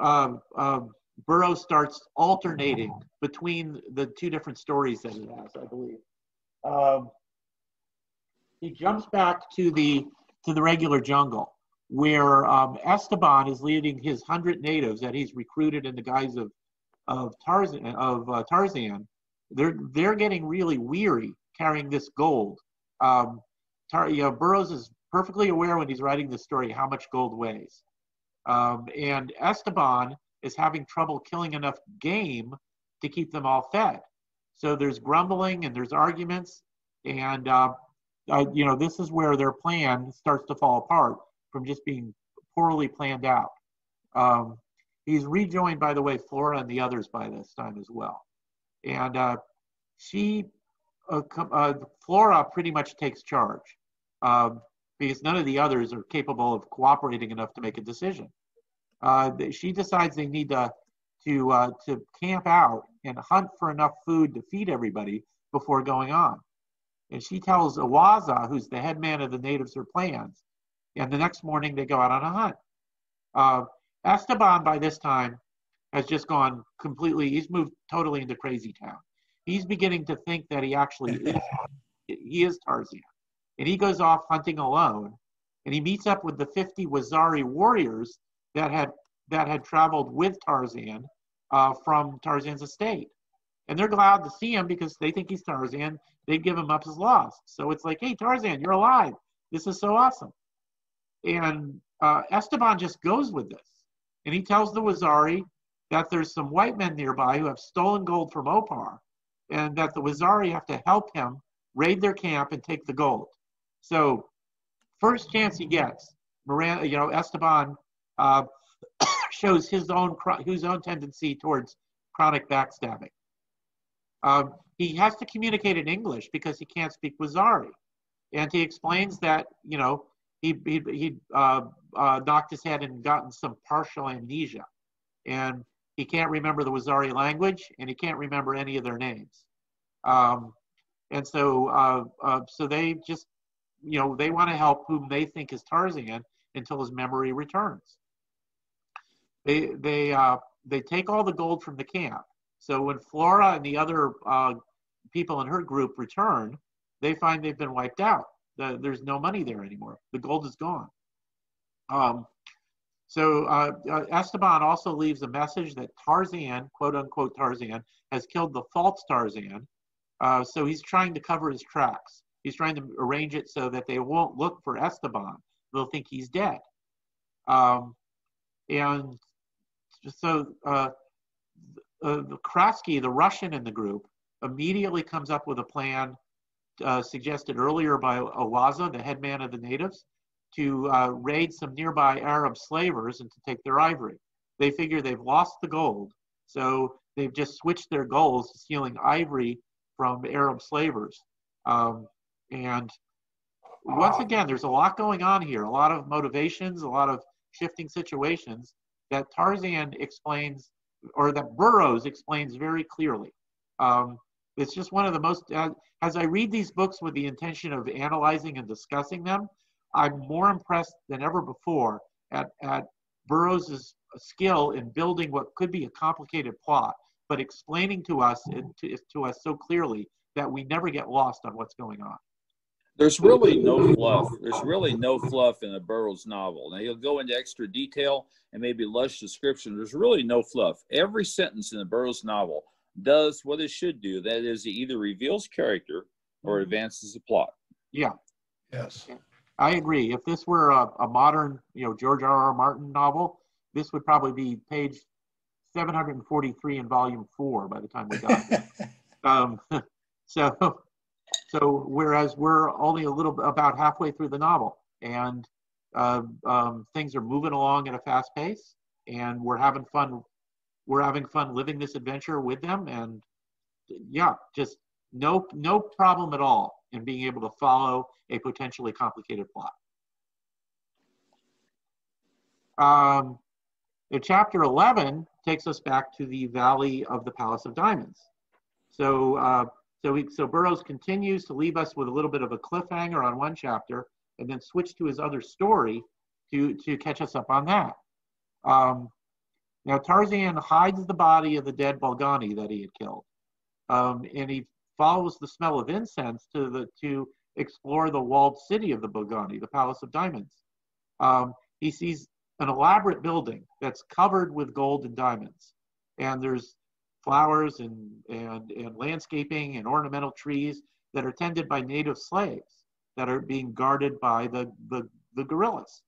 uh, uh, Burroughs starts alternating between the two different stories that he has, I believe. Um, he jumps back to the to the regular jungle where um, Esteban is leading his hundred natives that he's recruited in the guise of of Tarzan of uh, Tarzan they're they're getting really weary carrying this gold. Um, Tar, you know, Burroughs is perfectly aware when he's writing this story how much gold weighs, um, and Esteban is having trouble killing enough game to keep them all fed. So there's grumbling and there's arguments, and uh, uh, you know this is where their plan starts to fall apart from just being poorly planned out. Um, he's rejoined, by the way, Flora and the others by this time as well and uh, she, uh, uh, Flora pretty much takes charge um, because none of the others are capable of cooperating enough to make a decision. Uh, she decides they need to to uh, to camp out and hunt for enough food to feed everybody before going on. And she tells Awaza, who's the head man of the natives, her plans. And the next morning they go out on a hunt. Uh, Esteban, by this time, has just gone completely, he's moved totally into crazy town. He's beginning to think that he actually is, he is Tarzan. And he goes off hunting alone and he meets up with the 50 Waziri warriors that had, that had traveled with Tarzan uh, from Tarzan's estate. And they're glad to see him because they think he's Tarzan. They give him up as lost. So it's like, hey, Tarzan, you're alive. This is so awesome. And uh, Esteban just goes with this. And he tells the Waziri that there's some white men nearby who have stolen gold from Opar and that the Waziri have to help him raid their camp and take the gold. So, first chance he gets, Miranda, you know, Esteban uh, shows his own his own tendency towards chronic backstabbing. Um, he has to communicate in English because he can't speak Waziri, and he explains that you know he he, he uh, uh, knocked his head and gotten some partial amnesia, and he can't remember the Waziri language and he can't remember any of their names. Um, and so uh, uh, so they just you know they want to help whom they think is Tarzan until his memory returns. They they uh, they take all the gold from the camp. So when Flora and the other uh, people in her group return, they find they've been wiped out. The, there's no money there anymore. The gold is gone. Um, so uh, uh, Esteban also leaves a message that Tarzan, quote unquote Tarzan, has killed the false Tarzan. Uh, so he's trying to cover his tracks. He's trying to arrange it so that they won't look for Esteban. They'll think he's dead. Um, and so uh, uh, the Russian in the group, immediately comes up with a plan uh, suggested earlier by Awaza, the headman of the natives, to uh, raid some nearby Arab slavers and to take their ivory. They figure they've lost the gold, so they've just switched their goals to stealing ivory from Arab slavers. Um, and once again, there's a lot going on here, a lot of motivations, a lot of shifting situations that Tarzan explains, or that Burroughs explains very clearly. Um, it's just one of the most, uh, as I read these books with the intention of analyzing and discussing them, I'm more impressed than ever before at, at Burroughs' skill in building what could be a complicated plot, but explaining to us to, to us so clearly that we never get lost on what's going on. There's really no fluff. There's really no fluff in a Burroughs novel. Now he'll go into extra detail and maybe lush description. There's really no fluff. Every sentence in a Burroughs novel does what it should do. That is, it either reveals character or mm-hmm. advances the plot. Yeah. Yes. I agree. If this were a, a modern, you know, George R. R. Martin novel, this would probably be page 743 in volume four by the time we got there. um, so, so whereas we're only a little about halfway through the novel, and uh, um, things are moving along at a fast pace, and we're having fun. We're having fun living this adventure with them, and yeah, just no no problem at all in being able to follow a potentially complicated plot. Um, chapter 11 takes us back to the Valley of the Palace of Diamonds. So, uh, so, he, so Burroughs continues to leave us with a little bit of a cliffhanger on one chapter and then switch to his other story to, to catch us up on that. Um, now, Tarzan hides the body of the dead Bolgani that he had killed. Um, and he follows the smell of incense to the to explore the walled city of the Bolgani, the Palace of Diamonds. Um, he sees an elaborate building that's covered with gold and diamonds, and there's flowers and and and landscaping and ornamental trees that are tended by native slaves that are being guarded by the the, the gorillas.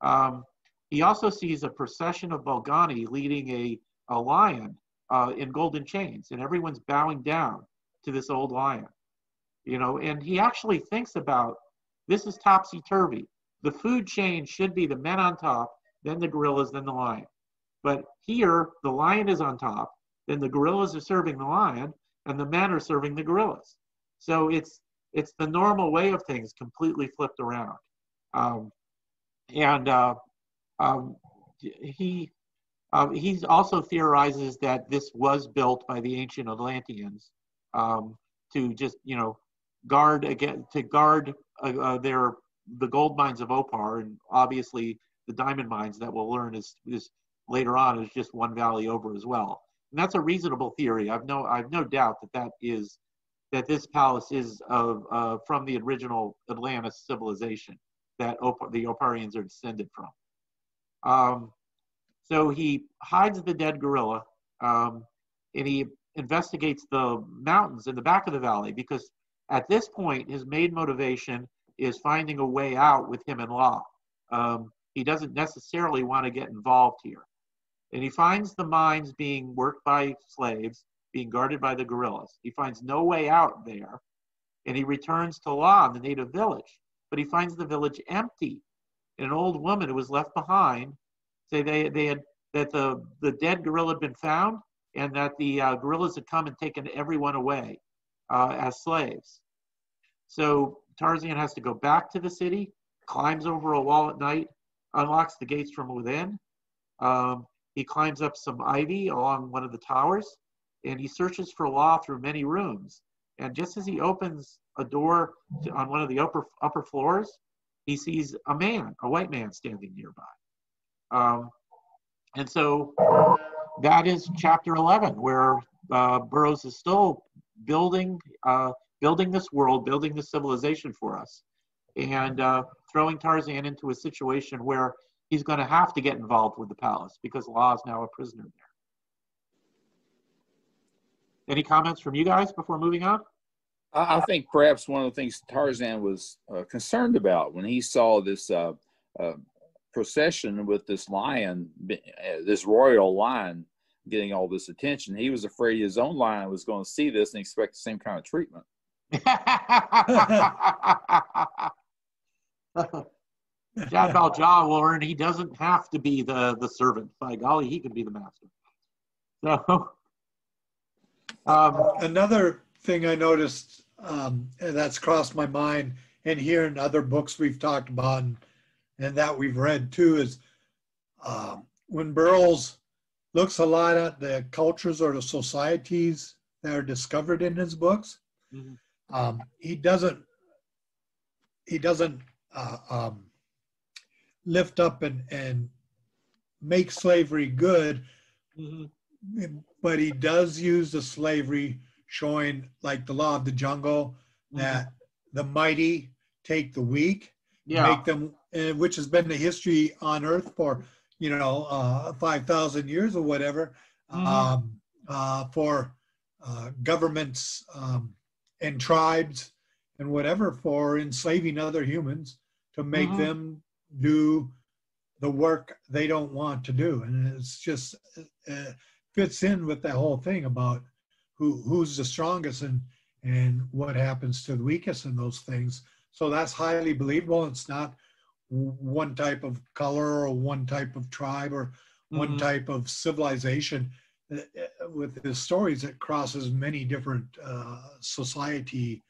Um, he also sees a procession of Bolgani leading a, a lion uh, in golden chains, and everyone's bowing down to this old lion. You know, and he actually thinks about this is topsy turvy. The food chain should be the men on top, then the gorillas, then the lion. But here, the lion is on top, then the gorillas are serving the lion, and the men are serving the gorillas. So it's it's the normal way of things completely flipped around. Um, and uh, um, he uh, he also theorizes that this was built by the ancient Atlanteans um, to just you know guard again to guard uh, uh, their the gold mines of Opar and obviously the diamond mines that we'll learn is is later on is just one valley over as well. And that's a reasonable theory. I've no I've no doubt that that is that this palace is of uh, from the original Atlantis civilization that Op- the Oparians are descended from. Um, so he hides the dead gorilla, um, and he investigates the mountains in the back of the valley because at this point his main motivation is finding a way out with him and La. Um, he doesn't necessarily want to get involved here. And he finds the mines being worked by slaves, being guarded by the gorillas. He finds no way out there, and he returns to La in the native village. But he finds the village empty. And an old woman who was left behind say they, they had that the, the dead gorilla had been found and that the uh, gorillas had come and taken everyone away uh, as slaves. So Tarzan has to go back to the city, climbs over a wall at night, unlocks the gates from within. Um, he climbs up some ivy along one of the towers, and he searches for La through many rooms. And just as he opens a door to, on one of the upper upper floors, he sees a man, a white man, standing nearby. Um, and so that is chapter 11, where uh, Burroughs is still building uh, building this world, building this civilization for us, and uh, throwing Tarzan into a situation where he's going to have to get involved with the palace because La is now a prisoner there. Any comments from you guys before moving on? I think perhaps one of the things Tarzan was uh, concerned about when he saw this uh, uh, procession with this lion, uh, this royal lion, getting all this attention, he was afraid his own lion was going to see this and expect the same kind of treatment. Jad-bal-ja will learn he doesn't have to be the, the servant. By golly, he can be the master. So, um, another thing I noticed um, that's crossed my mind, and here in other books we've talked about, and, and that we've read too, is um, when Burroughs looks a lot at the cultures or the societies that are discovered in his books. Mm-hmm. Um, he doesn't he doesn't uh, um, lift up and, and make slavery good, mm-hmm. but he does use the slavery showing like the law of the jungle mm-hmm. that the mighty take the weak, yeah. make them, uh, which has been the history on earth for you know uh, five thousand years or whatever, mm-hmm. um, uh, for uh, governments um, and tribes and whatever for enslaving other humans to make mm-hmm. them do the work they don't want to do and it's just uh, fits in with the whole thing about who who's the strongest and and what happens to the weakest in those things so that's highly believable it's not one type of color or one type of tribe or one mm-hmm. type of civilization uh, uh, with his stories it crosses many different uh, society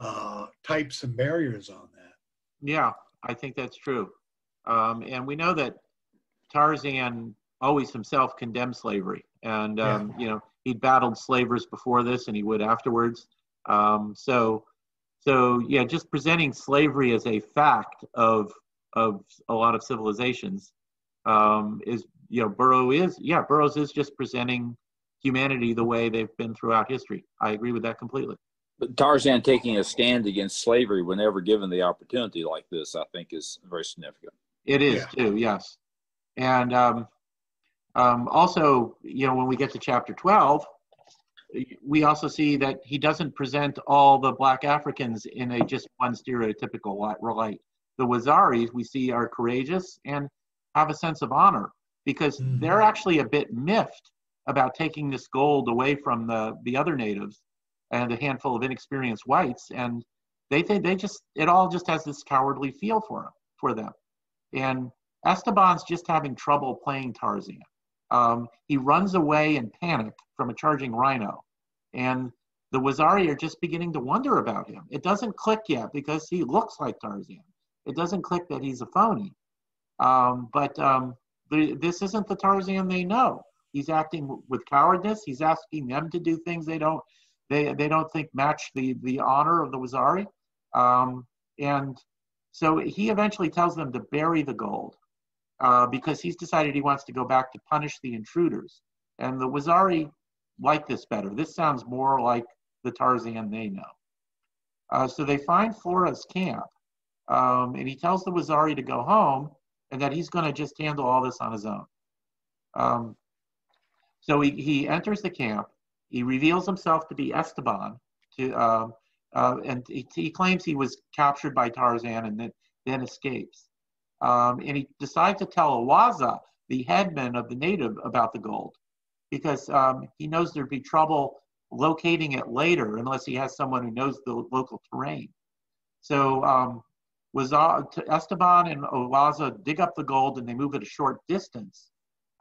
uh, types and barriers on that. Yeah, I think that's true. Um, and we know that Tarzan always himself condemned slavery. And, um, yeah. you know, he'd battled slavers before this and he would afterwards. Um, so, so yeah, just presenting slavery as a fact of, of a lot of civilizations um, is, you know, Burrow is, yeah, Burroughs is just presenting humanity the way they've been throughout history. I agree with that completely. But Tarzan taking a stand against slavery whenever given the opportunity like this, I think, is very significant. It is yeah. too, yes. And um, um, also, you know, when we get to chapter 12, we also see that he doesn't present all the black Africans in a just one stereotypical light. The Waziris we see are courageous and have a sense of honor because mm-hmm. they're actually a bit miffed about taking this gold away from the, the other natives and a handful of inexperienced whites and they think they just it all just has this cowardly feel for them for them and esteban's just having trouble playing tarzan. Um, he runs away in panic from a charging rhino. And the waziri are just beginning to wonder about him. It doesn't click yet because he looks like tarzan. It doesn't click that he's a phony. Um, but um, the, this isn't the tarzan they know. He's acting with cowardice. He's asking them to do things they don't they they don't think match the the honor of the Waziri, um, and so he eventually tells them to bury the gold uh, because he's decided he wants to go back to punish the intruders. And the Waziri like this better. This sounds more like the Tarzan they know. Uh, so they find Flora's camp, um, and he tells the Waziri to go home and that he's going to just handle all this on his own. Um, so he, he enters the camp he reveals himself to be Esteban to, um, uh, and he, he, claims he was captured by Tarzan and then, then escapes. Um, and he decides to tell Awaza, the headman of the native, about the gold because um, he knows there'd be trouble locating it later unless he has someone who knows the local terrain. So um, Esteban and Awaza dig up the gold and they move it a short distance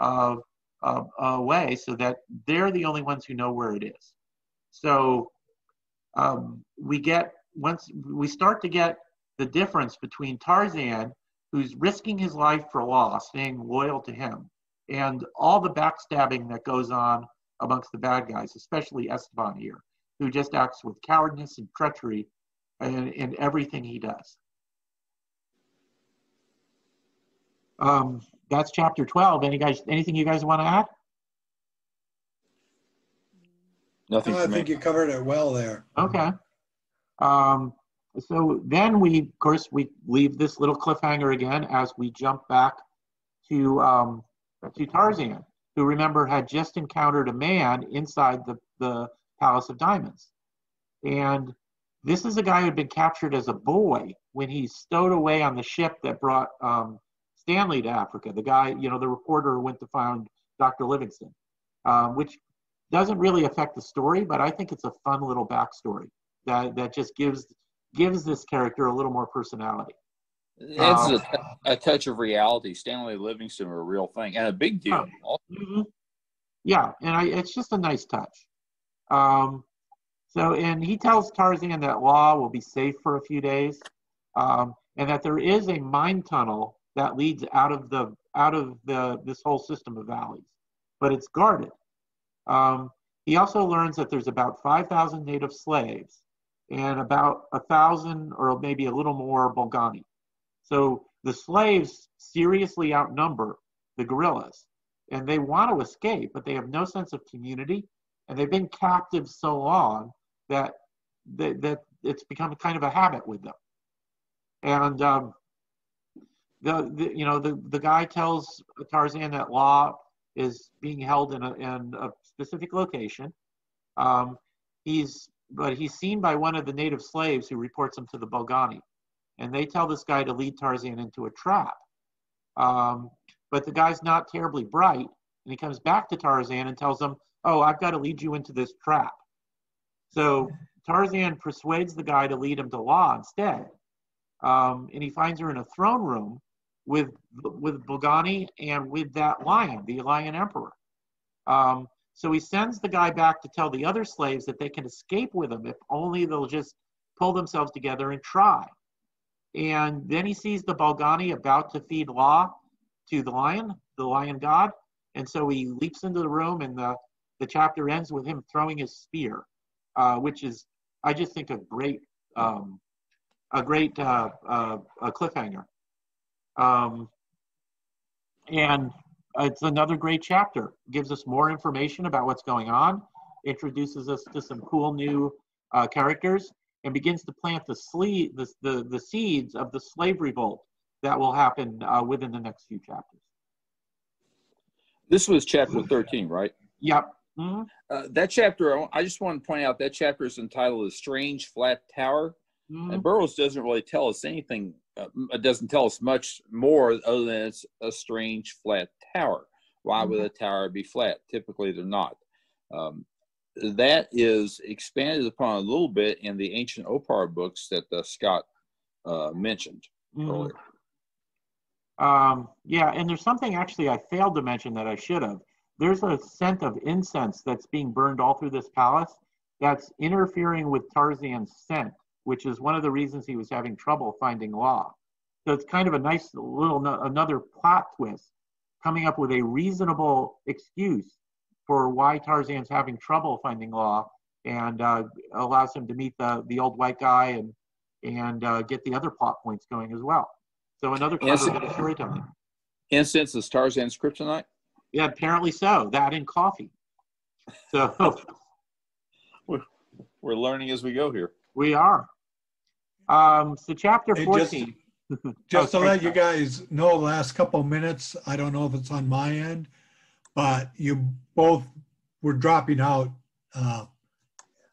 away so that they're the only ones who know where it is. So um, we get once we start to get the difference between Tarzan, who's risking his life for La, staying loyal to him, and all the backstabbing that goes on amongst the bad guys, especially Esteban here, who just acts with cowardness and treachery in, in everything he does. Um, that's chapter 12. Any guys, anything you guys want to add? Nothing. No, I think you covered it well there. Okay. Um, so then we, of course, we leave this little cliffhanger again as we jump back to um, to Tarzan, who remember had just encountered a man inside the, the Palace of Diamonds. And this is a guy who had been captured as a boy when he stowed away on the ship that brought um, Stanley to Africa. The guy, you know, the reporter who went to find Dr. Livingstone, um, which doesn't really affect the story, but I think it's a fun little backstory that, that just gives gives this character a little more personality. It's um, a, a, touch of reality. Stanley Livingstone a real thing and a big deal. Mm-hmm. Yeah, and I, it's just a nice touch. Um, so, and he tells Tarzan that La will be safe for a few days, um, and that there is a mine tunnel that leads out of the out of the this whole system of valleys, but it's guarded. Um, he also learns that there's about 5,000 native slaves and about a thousand or maybe a little more Bolgani. So the slaves seriously outnumber the gorillas and they want to escape, but they have no sense of community and they've been captive so long that that, that it's become kind of a habit with them. And um, the, the, you know the, the guy tells Tarzan that La is being held in a, in a specific location. Um, he's but he's seen by one of the native slaves who reports him to the Bolgani and they tell this guy to lead Tarzan into a trap. Um, but the guy's not terribly bright, and he comes back to Tarzan and tells him, "Oh, I've got to lead you into this trap." So Tarzan persuades the guy to lead him to La instead, um, and he finds her in a throne room with with Bolgani and with that lion, the lion emperor. Um, so he sends the guy back to tell the other slaves that they can escape with him if only they'll just pull themselves together and try. And then he sees the Bolgani about to feed La to the lion, the lion god. And so he leaps into the room, and the, the chapter ends with him throwing his spear, uh, which is, I just think, a great, um, a great uh, uh, a cliffhanger. Um, and it's another great chapter. Gives us more information about what's going on, introduces us to some cool new uh, characters, and begins to plant the, sle- the, the, the seeds of the slave revolt that will happen uh, within the next few chapters. This was chapter 13, right? Yep. Mm-hmm. Uh, that chapter, I just want to point out that chapter is entitled "A Strange Flat Tower," mm-hmm. and Burroughs doesn't really tell us anything. Uh, it doesn't tell us much more other than it's a strange flat tower. Why mm-hmm. would a tower be flat? Typically, they're not. Um, that is expanded upon a little bit in the ancient Opar books that uh, Scott uh, mentioned mm. earlier. Um, yeah, and there's something actually I failed to mention that I should have. There's a scent of incense that's being burned all through this palace that's interfering with Tarzan's scent, which is one of the reasons he was having trouble finding La. So it's kind of a nice little another plot twist, coming up with a reasonable excuse for why Tarzan's having trouble finding La and uh, allows him to meet the, the old white guy and, and uh, get the other plot points going as well. So another clever bit of storytelling. Incense is Tarzan's kryptonite? Yeah, apparently so. That and coffee. So we're, we're learning as we go here. We are. Um, so chapter 14. Just, just oh, to let you guys know, last couple minutes, I don't know if it's on my end, but you both were dropping out uh,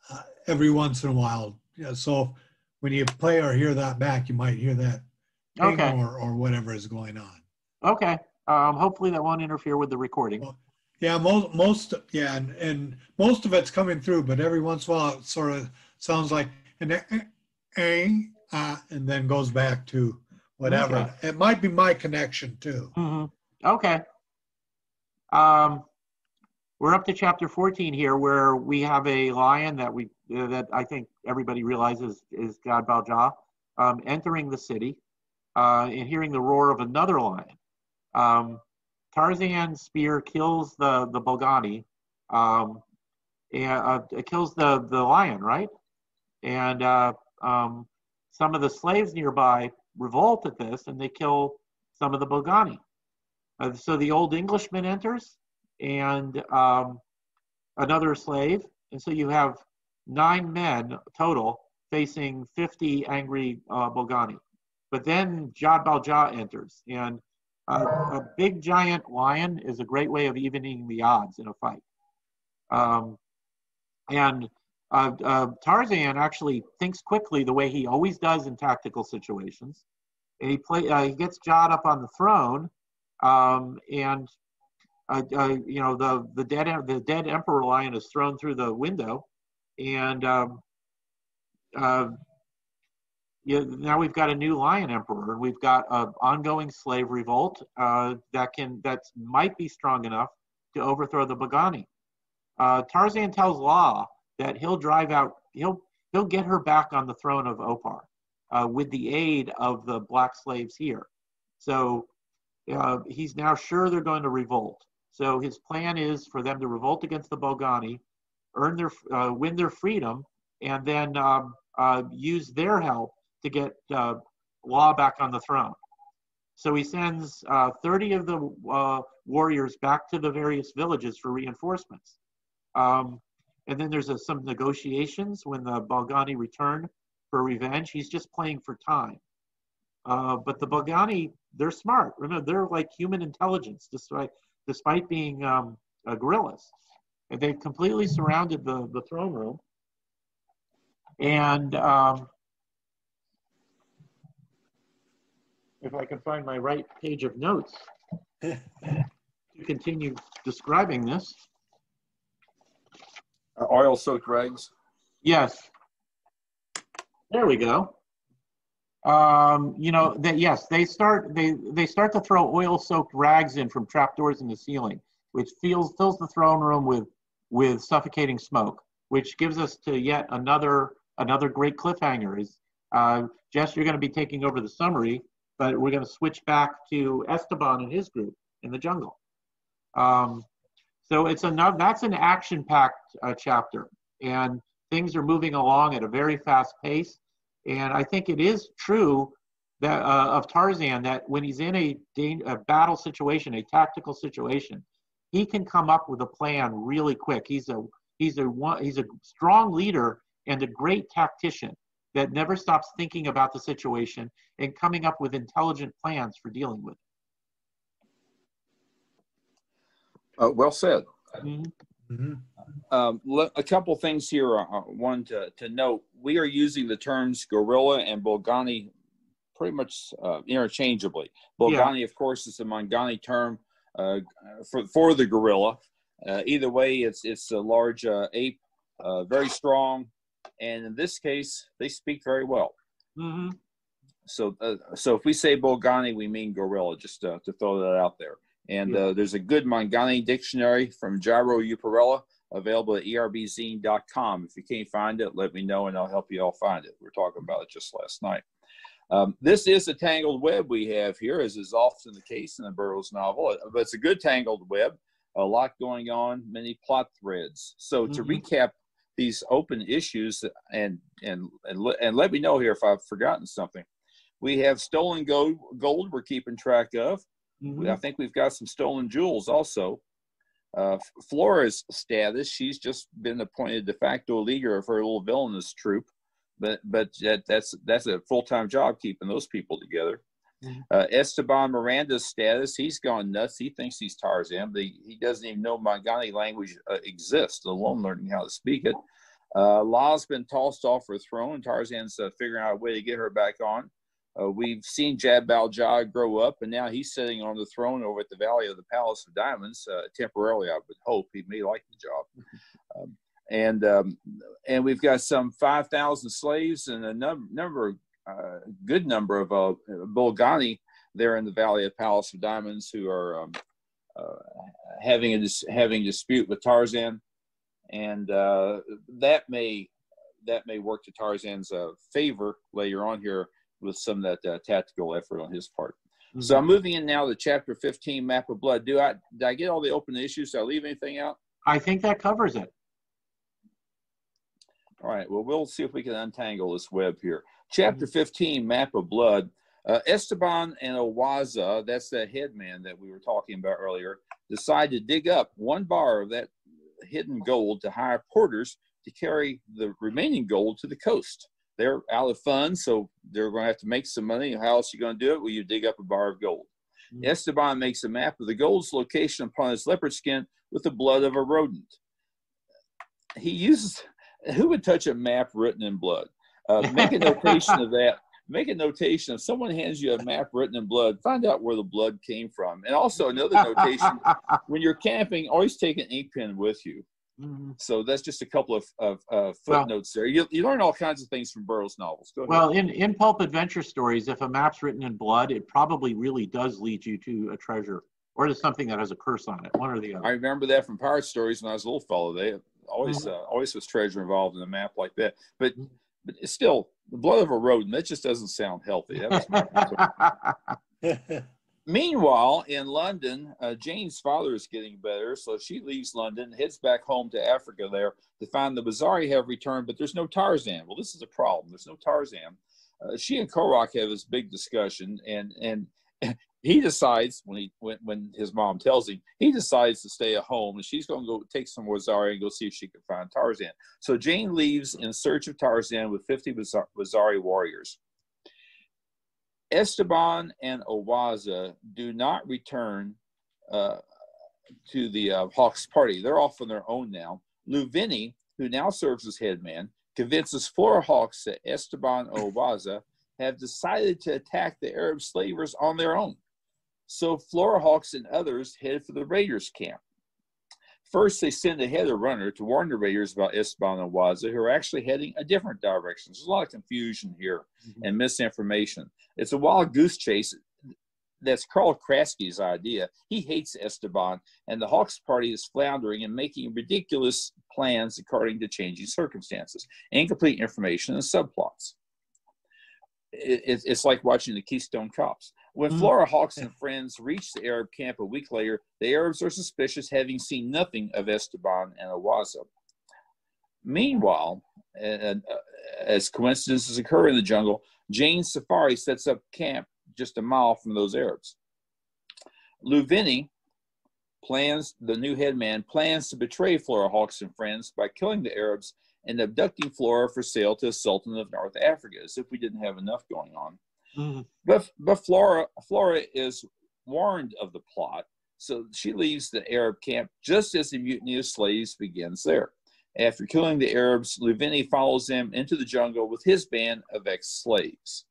uh, every once in a while. yeah, so when you play or hear that back, you might hear that ping Okay. or, or whatever is going on. Okay. Um, hopefully that won't interfere with the recording. Yeah, most, most, yeah, and, and most of it's coming through, but every once in a while it sort of sounds like an eh, eh, eh, ah, and then goes back to whatever. Okay. It might be my connection too. hmm Okay. Um, we're up to chapter 14 here, where we have a lion that we uh, that I think everybody realizes is Jad-bal-ja um, entering the city uh, and hearing the roar of another lion. Um, Tarzan's spear kills the the Bolgani, um, and uh, it kills the the lion, right? And uh, um, some of the slaves nearby revolt at this, and they kill some of the Bolgani. Uh, so the old Englishman enters and um, another slave. And so you have nine men total facing 50 angry uh, Bolgani. But then Jad-bal-ja enters. And uh, a big giant lion is a great way of evening the odds in a fight. Um, and uh, uh, Tarzan actually thinks quickly the way he always does in tactical situations. And he, play, uh, he gets Jad up on the throne um, and uh, uh, you know the the dead the dead emperor lion is thrown through the window, and um, uh, yeah, now we've got a new lion emperor, and we've got an ongoing slave revolt that can that might be strong enough to overthrow the Bolgani. Tarzan tells La that he'll drive out he'll he'll get her back on the throne of Opar uh, with the aid of the black slaves here. So uh, he's now sure they're going to revolt. So his plan is for them to revolt against the Bolgani, earn their, uh, win their freedom, and then um, uh, use their help to get uh, La back on the throne. So he sends uh, 30 of the warriors back to the various villages for reinforcements. Um, and then there's a, some negotiations when the Bolgani return for revenge. He's just playing for time. Uh, but the Bolgani, they're smart. Remember, they're like human intelligence, despite despite being um, uh, gorillas. And they've completely surrounded the, the throne room. And um, if I can find my right page of notes to continue describing this. Oil soaked rags. Yes. There we go. Um, you know that yes, they start they they start to throw oil-soaked rags in from trapdoors in the ceiling, which feels fills the throne room with with suffocating smoke, which gives us to yet another another great cliffhanger. Is uh, Jess, you're going to be taking over the summary, but we're going to switch back to Esteban and his group in the jungle. Um, so it's another that's an action-packed uh, chapter, and things are moving along at a very fast pace. And I think it is true that uh, of Tarzan that when he's in a, a battle situation, a tactical situation, he can come up with a plan really quick. He's a he's a he's a strong leader and a great tactician that never stops thinking about the situation and coming up with intelligent plans for dealing with Uh, well said. it. Mhm. Mhm. Um, a couple things here. Uh, one to, to note: we are using the terms gorilla and Bolgani pretty much uh, interchangeably. Bolgani, of course, is a Mangani term uh, for for the gorilla. Uh, either way, it's it's a large uh, ape, uh, very strong, and in this case, they speak very well. Mhm. So, uh, so if we say Bolgani, we mean gorilla. Just uh, to throw that out there. And uh, there's a good Mangani dictionary from Jairo Uparella available at erbzine.com. If you can't find it, let me know and I'll help you all find it. We are talking about it just last night. Um, this is a tangled web we have here, as is often the case in the Burroughs novel, Uh, but it's a good tangled web. A lot going on, many plot threads. So to Mhm. recap these open issues, and and and, and let me know here if I've forgotten something. We have stolen gold, gold we're keeping track of. Mhm. I think we've got some stolen jewels also. Uh, Flora's status, she's just been appointed de facto leader of her little villainous troop, but but that, that's that's a full time job keeping those people together. Mhm. Uh, Esteban Miranda's status, he's gone nuts. He thinks he's Tarzan, but he, he doesn't even know Mangani language uh, exists, alone learning how to speak it. Uh, La's been tossed off her throne. Tarzan's uh, figuring out a way to get her back on. Uh, we've seen Jad-bal-ja grow up, and now he's sitting on the throne over at the Valley of the Palace of Diamonds. Uh, temporarily, I would hope he may like the job. Um, and um, and we've got some five thousand slaves and a num- number, uh, good number of uh, Bolgani there in the Valley of Palace of Diamonds who are um, uh, having a dis- having dispute with Tarzan, and uh, that may that may work to Tarzan's uh, favor later on here with some of that uh, tactical effort on his part. Mm-hmm. So I'm moving in now to chapter 15, Map of Blood. Do I did I get all the open issues? Did I leave anything out? I think that covers it. All right. Well, we'll see if we can untangle this web here. Chapter mm-hmm. 15, Map of Blood. Uh, Esteban and Owaza, that's that headman that we were talking about earlier, decide to dig up one bar of that hidden gold to hire porters to carry the remaining gold to the coast they're out of funds, so they're going to have to make some money. How else are you going to do it? Well, you dig up a bar of gold. Mm-hmm. Esteban makes a map of the gold's location upon his leopard skin with the blood of a rodent. He uses, who would touch a map written in blood? Uh, make a notation of that. Make a notation. If someone hands you a map written in blood, find out where the blood came from. And also another notation: when you're camping, always take an ink pen with you. Mm-hmm. So that's just a couple of, of uh, footnotes well, there. You, you learn all kinds of things from Burroughs novels. Well, in, in pulp adventure stories, if a map's written in blood, it probably really does lead you to a treasure or to something that has a curse on it, one or the other. I remember that from pirate stories when I was a little fellow. They always mm-hmm. uh, always was treasure involved in a map like that. But mm-hmm. but it's still the blood of a rodent. That just doesn't sound healthy. Meanwhile, in London, uh, Jane's father is getting better, so she leaves London, heads back home to Africa there to find the Waziri have returned, but there's no Tarzan. Well, this is a problem. There's no Tarzan. Uh, she and Korak have this big discussion, and and he decides when he when, when his mom tells him he decides to stay at home, and she's going to go take some Waziri and go see if she can find Tarzan. So Jane leaves in search of Tarzan with 50 Waziri warriors. Esteban and Owaza do not return uh, to the uh, Hawkes party. They're off on their own now. Luvini, who now serves as headman, convinces Flora Hawkes that Esteban and Owaza have decided to attack the Arab slavers on their own. So Flora Hawkes and others head for the raiders' camp. First, they send ahead a runner to warn the raiders about Esteban and Waza, who are actually heading a different direction. There's a lot of confusion here mm-hmm. and misinformation. It's a wild goose chase. That's Carl Kraski's idea. He hates Esteban, and the Hawkes Party is floundering and making ridiculous plans according to changing circumstances, incomplete information, and subplots. It's like watching the Keystone Cops. When mm-hmm. Flora Hawkes and friends reach the Arab camp a week later, the Arabs are suspicious, having seen nothing of Esteban and Awaza. Meanwhile, and, uh, as coincidences occur in the jungle, Jane Safari sets up camp just a mile from those Arabs. Luvini plans, the new headman, plans to betray Flora Hawkes and friends by killing the Arabs and abducting Flora for sale to the Sultan of North Africa, as if we didn't have enough going on. Mm-hmm. But but Flora Flora is warned of the plot, so she leaves the Arab camp just as the mutiny of slaves begins there. After killing the Arabs, Luvini follows them into the jungle with his band of ex-slaves.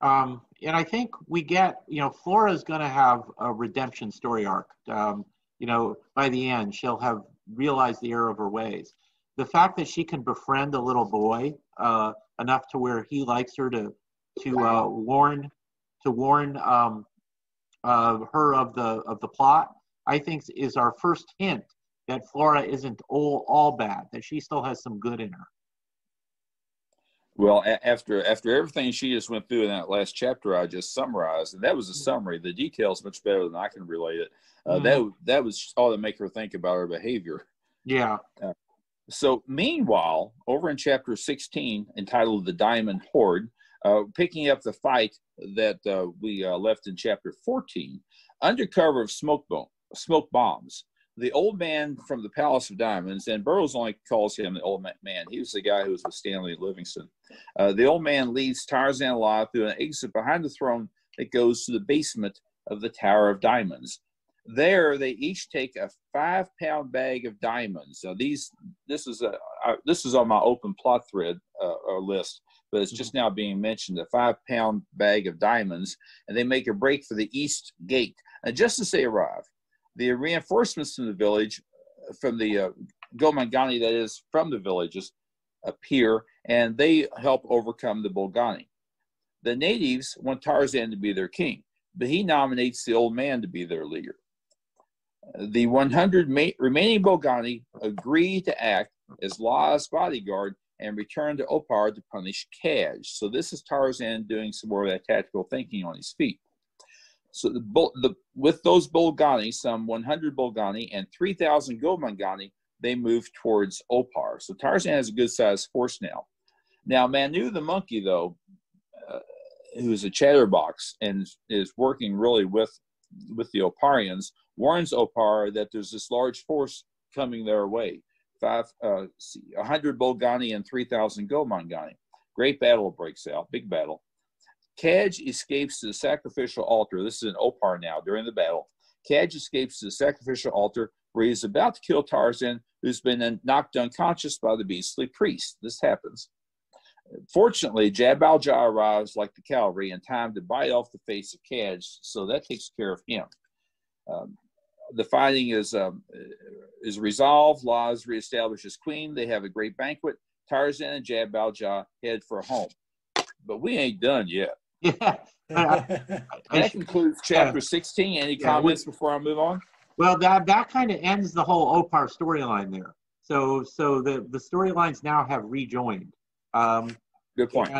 Um, and I think we get, you know, Flora is going to have a redemption story arc. Um, you know, by the end, she'll have realized the error of her ways. The fact that she can befriend a little boy uh, enough to where he likes her to to uh, warn to warn um, uh, her of the of the plot, I think is our first hint that Flora isn't all all bad. That she still has some good in her. Well, after after everything she just went through in that last chapter, I just summarized, and that was a mm-hmm. summary. The details much better than I can relate it. Uh, mm-hmm. That that was all to make her think about her behavior. Yeah. Uh, so, meanwhile, over in chapter 16, entitled "The Diamond Hoard," Uh, picking up the fight that uh, we uh, left in chapter 14, under cover of smoke, bomb, smoke bombs, the old man from the Palace of Diamonds, and Burroughs only calls him the old man. He was the guy who was with Stanley Livingstone. Uh, the old man leads Tarzan alive through an exit behind the throne that goes to the basement of the Tower of Diamonds. There, they each take a five pound bag of diamonds. Now, these this is a uh, this is on my open plot thread uh, list, but it's just now being mentioned. A five pound bag of diamonds, and they make a break for the east gate. And just as they arrive, the reinforcements from the village, from the uh, Gomangani, that is from the villages, appear, and they help overcome the Bolgani. The natives want Tarzan to be their king, but he nominates the old man to be their leader. The 100 ma- remaining Bolgani agree to act as La's bodyguard and return to Opar to punish Cadj. So this is Tarzan doing some more of that tactical thinking on his feet. So the, the with those Bolgani, some 100 Bolgani and 3,000 Gomangani, they move towards Opar. So Tarzan has a good sized force now. Now Manu the monkey, though, uh, who is a chatterbox and is working really with with the Oparians, warns Opar that there's this large force coming their way. Five, uh, 100 Bolgani and 3,000 Gomangani. Great battle breaks out, big battle. Cadj escapes to the sacrificial altar. This is in Opar now during the battle. Cadj escapes to the sacrificial altar where he's about to kill Tarzan, who's been knocked unconscious by the beastly priest. This happens. Fortunately, Jad-bal-ja arrives like the cavalry in time to bite off the face of Cadj, so that takes care of him. Um, the fighting is um, is resolved. La is reestablished as queen. They have a great banquet. Tarzan and Jad-bal-ja head for home. But we ain't done yet. Yeah. that concludes chapter 16. Any comments before I move on? Well, that that kind of ends the whole Opar storyline there. So so the the storylines now have rejoined. Um, Good point.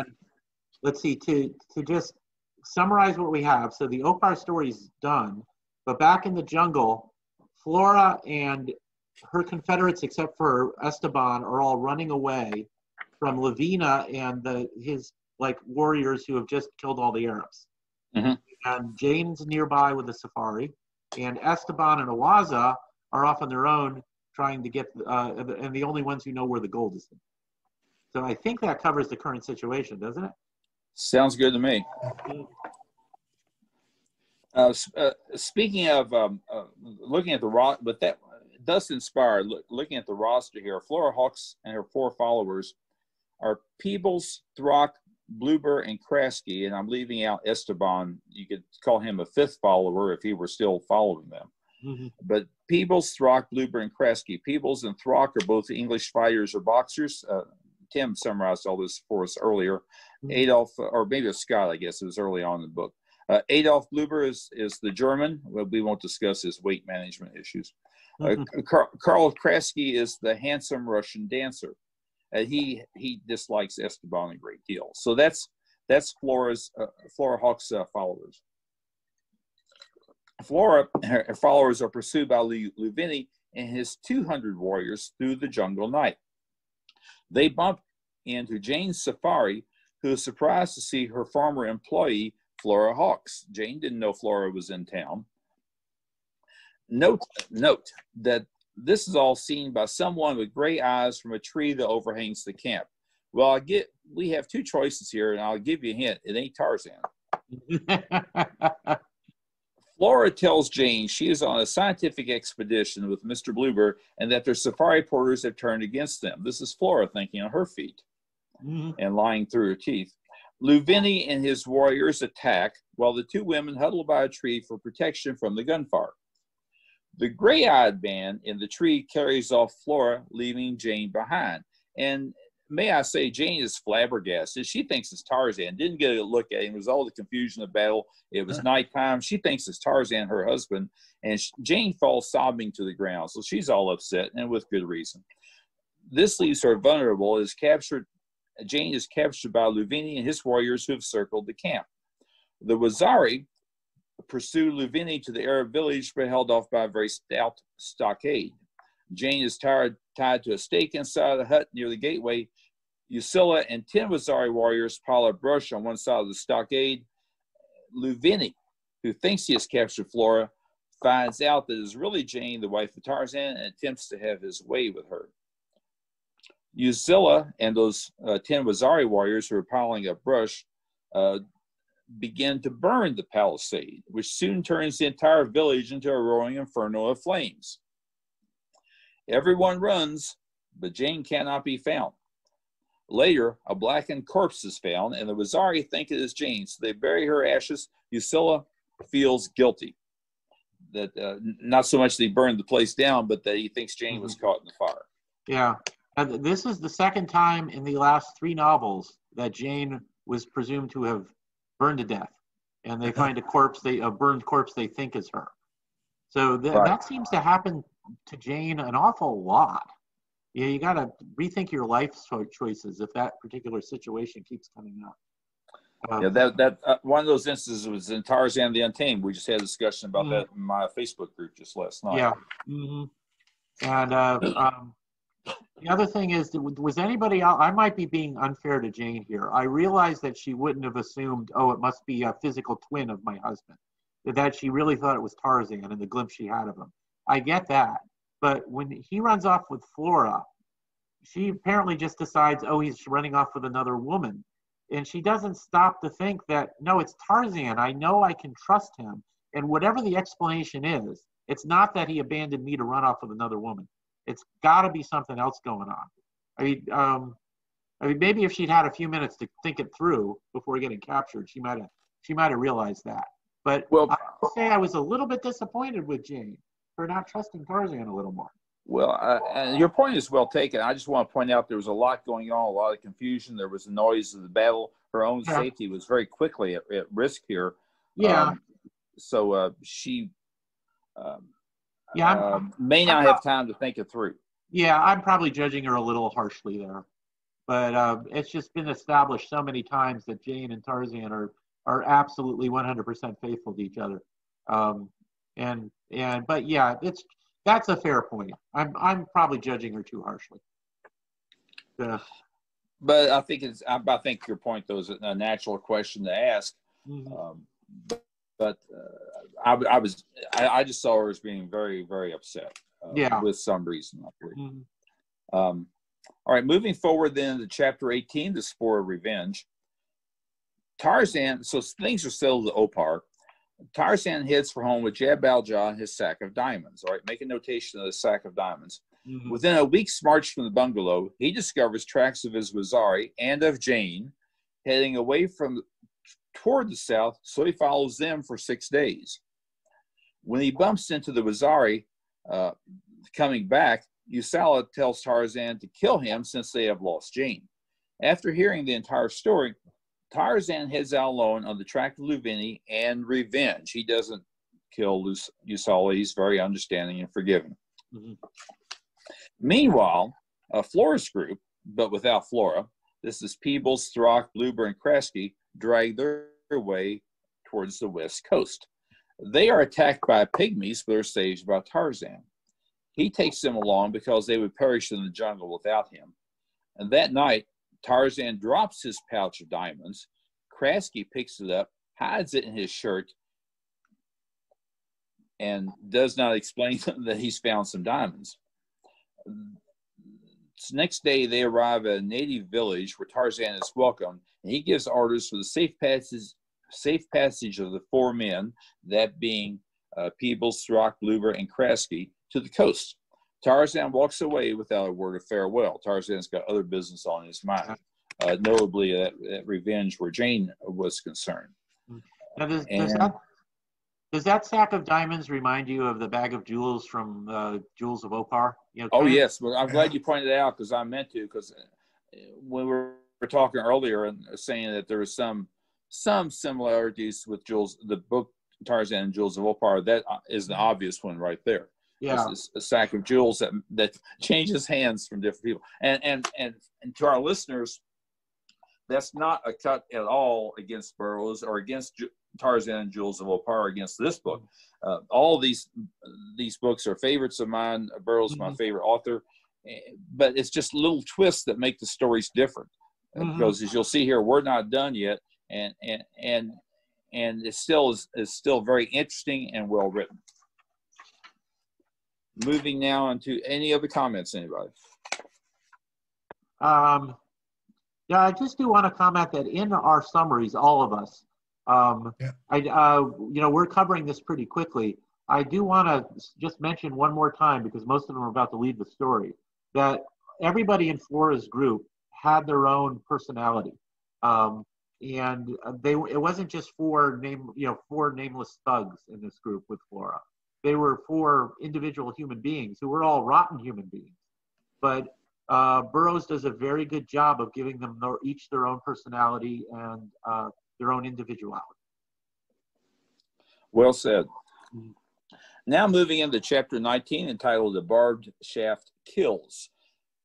let's see to to just summarize what we have. So the Opar story is done, but back in the jungle, Flora and her Confederates, except for Esteban, are all running away from Luvini and the his like warriors who have just killed all the Arabs. Mm-hmm. And Jane's nearby with the safari, and Esteban and Owaza are off on their own trying to get, uh, and the only ones who know where the gold is. So I think that covers the current situation, doesn't it? Sounds good to me. Uh, uh, speaking of um, uh, looking at the roster, but that does inspire. Look, looking at the roster here, Flora Hawkes and her four followers are Peebles, Throck, Bluber and Kraski, and I'm leaving out Esteban. You could call him a fifth follower if he were still following them. Mm-hmm. But Peebles, Throck, Bluber, and Kraski. Peebles and Throck are both English fighters or boxers. Uh, Tim summarized all this for us earlier. Mm-hmm. Adolf, or maybe it's Scott, I guess, it was early on in the book. Uh, Adolf Bluber is, is the German. Well, we won't discuss his weight management issues. Uh, mm-hmm. Carl, Carl is the handsome Russian dancer. Uh, he he dislikes Esteban a great deal. So that's that's Flora's uh, Flora Hawkes' uh, followers. Flora, her, followers are pursued by Luvini and his 200 warriors through the jungle night. They bump into Jane Safari, who is surprised to see her former employee, Flora Hawkes. Jane didn't know Flora was in town. Note, note that this is all seen by someone with gray eyes from a tree that overhangs the camp. Well, I get we have two choices here, and I'll give you a hint. It ain't Tarzan. Flora tells Jane she is on a scientific expedition with Mr. Bluber and that their safari porters have turned against them. This is Flora thinking on her feet mm-hmm. and lying through her teeth. Luvini and his warriors attack while the two women huddle by a tree for protection from the gunfire. The gray eyed man in the tree carries off Flora, leaving Jane behind. And may I say, Jane is flabbergasted. She thinks it's Tarzan. Didn't get a look at him. It was all the confusion of battle. It was nighttime. She thinks it's Tarzan, her husband. And Jane falls sobbing to the ground. So she's all upset, and with good reason. This leaves her vulnerable. Is captured. Jane is captured by Luvini and his warriors who have circled the camp. The Waziri pursue Luvini to the Arab village, but held off by a very stout stockade. Jane is tied to a stake inside the hut near the gateway. Usula and ten Waziri warriors pile up brush on one side of the stockade. Luvini, who thinks he has captured Flora, finds out that it is really Jane, the wife of Tarzan, and attempts to have his way with her. Usula and those uh, ten Waziri warriors who are piling up brush uh, begin to burn the palisade, which soon turns the entire village into a roaring inferno of flames. Everyone runs, but Jane cannot be found. Later, a blackened corpse is found, and the Waziri think it is Jane, so they bury her ashes. Usula feels guilty that uh, not so much that he burned the place down, but that he thinks Jane was mm-hmm. caught in the fire. Yeah, and this is the second time in the last three novels that Jane was presumed to have burned to death, and they find a corpse, they a burned corpse they think is her. So th- right. that seems to happen to Jane an awful lot. Yeah, you got to rethink your life choices if that particular situation keeps coming up. Um, yeah, that that uh, one of those instances was in Tarzan the Untamed. We just had a discussion about mm-hmm. that in my Facebook group just last night. Yeah, mm-hmm. and uh, um, the other thing is, was anybody else? I might be being unfair to Jane here. I realize that she wouldn't have assumed, oh, it must be a physical twin of my husband. That she really thought it was Tarzan and the glimpse she had of him. I get that, but when he runs off with Flora, she apparently just decides, oh, he's running off with another woman and she doesn't stop to think that no it's tarzan i know i can trust him and whatever the explanation is it's not that he abandoned me to run off with another woman it's got to be something else going on i mean um i mean maybe if she'd had a few minutes to think it through before getting captured she might have she might have realized that but well i say i was a little bit disappointed with jane for not trusting tarzan a little more well, uh, your point is well taken. I just want to point out there was a lot going on, a lot of confusion. There was the noise of the battle. Her own yeah. safety was very quickly at, at risk here. Yeah. Um, so uh, she um, yeah, uh, may not have time to think it through. Yeah, I'm probably judging her a little harshly there. But uh, it's just been established so many times that Jane and Tarzan are, are absolutely 100% faithful to each other. Um, and and but yeah, it's that's a fair point. I'm I'm probably judging her too harshly. Yeah. But I think it's I, I think your point though is a natural question to ask. Mm-hmm. Um, but, uh, I, I was I, I, just saw her as being very very upset. Uh, yeah. With some reason, I believe. Mm-hmm. Um, all right, moving forward then to chapter 18, the spore of revenge. Tarzan, so things are settled the Opar. Tarzan heads for home with Jad-bal-ja and his sack of diamonds. All right, make a notation of the sack of diamonds. Mm-hmm. Within a week's march from the bungalow, he discovers tracks of his waziri and of Jane heading away from toward the south, so he follows them for six days. When he bumps into the Waziri uh, coming back, Usula tells Tarzan to kill him since they have lost Jane. After hearing the entire story, Tarzan heads out alone on the track of Luvini and revenge. He doesn't kill Usula. He's very understanding and forgiving. Mm-hmm. Meanwhile, a Flora's group, but without Flora, this is Peebles, Throck, Bluber, and Kraski, drag their way towards the west coast. They are attacked by pygmies, but are saved by Tarzan. He takes them along because they would perish in the jungle without him. And that night, Tarzan drops his pouch of diamonds. Kraski picks it up, hides it in his shirt, and does not explain that he's found some diamonds. Next day, they arrive at a native village where Tarzan is welcomed, and he gives orders for the safe passage, safe passage of the four men, that being uh, Peebles, Throck, Bluber, and Kraski, to the coast. Tarzan walks away without a word of farewell. Tarzan's got other business on his mind, uh, notably that, that, revenge where Jane was concerned. Now, does, and, does, that, does that sack of diamonds remind you of the bag of jewels from uh, Jewels of Opar? You know, oh, yes. Well, I'm glad you pointed it out because I meant to because uh, when we were talking earlier and saying that there was some some similarities with Jewels, the book Tarzan and Jewels of Opar, that is uh, the obvious one right there yeah. a sack of jewels that that changes hands from different people. And and and and to our listeners, that's not a cut at all against Burroughs or against Tarzan and Jewels of Opar against this book. Uh, all these these books are favorites of mine. Burroughs mm-hmm. my favorite author, eh, but it's just little twists that make the stories different. Uh, mm-hmm. Because as you'll see here, we're not done yet, and and and and it still is, is still very interesting and well written moving now into any other comments, anybody? Um, yeah, I just do want to comment that in our summaries, all of us, Um, Yeah. I, uh, you know, we're covering this pretty quickly. I do want to just mention one more time because most of them are about to leave the story that everybody in Flora's group had their own personality, um, and they it wasn't just four name you know four nameless thugs in this group with Flora. They were four individual human beings who were all rotten human beings, but uh, Burroughs does a very good job of giving them their, each their own personality and uh, their own individuality. Well said. Now moving into chapter 19 entitled The Barbed Shaft Kills.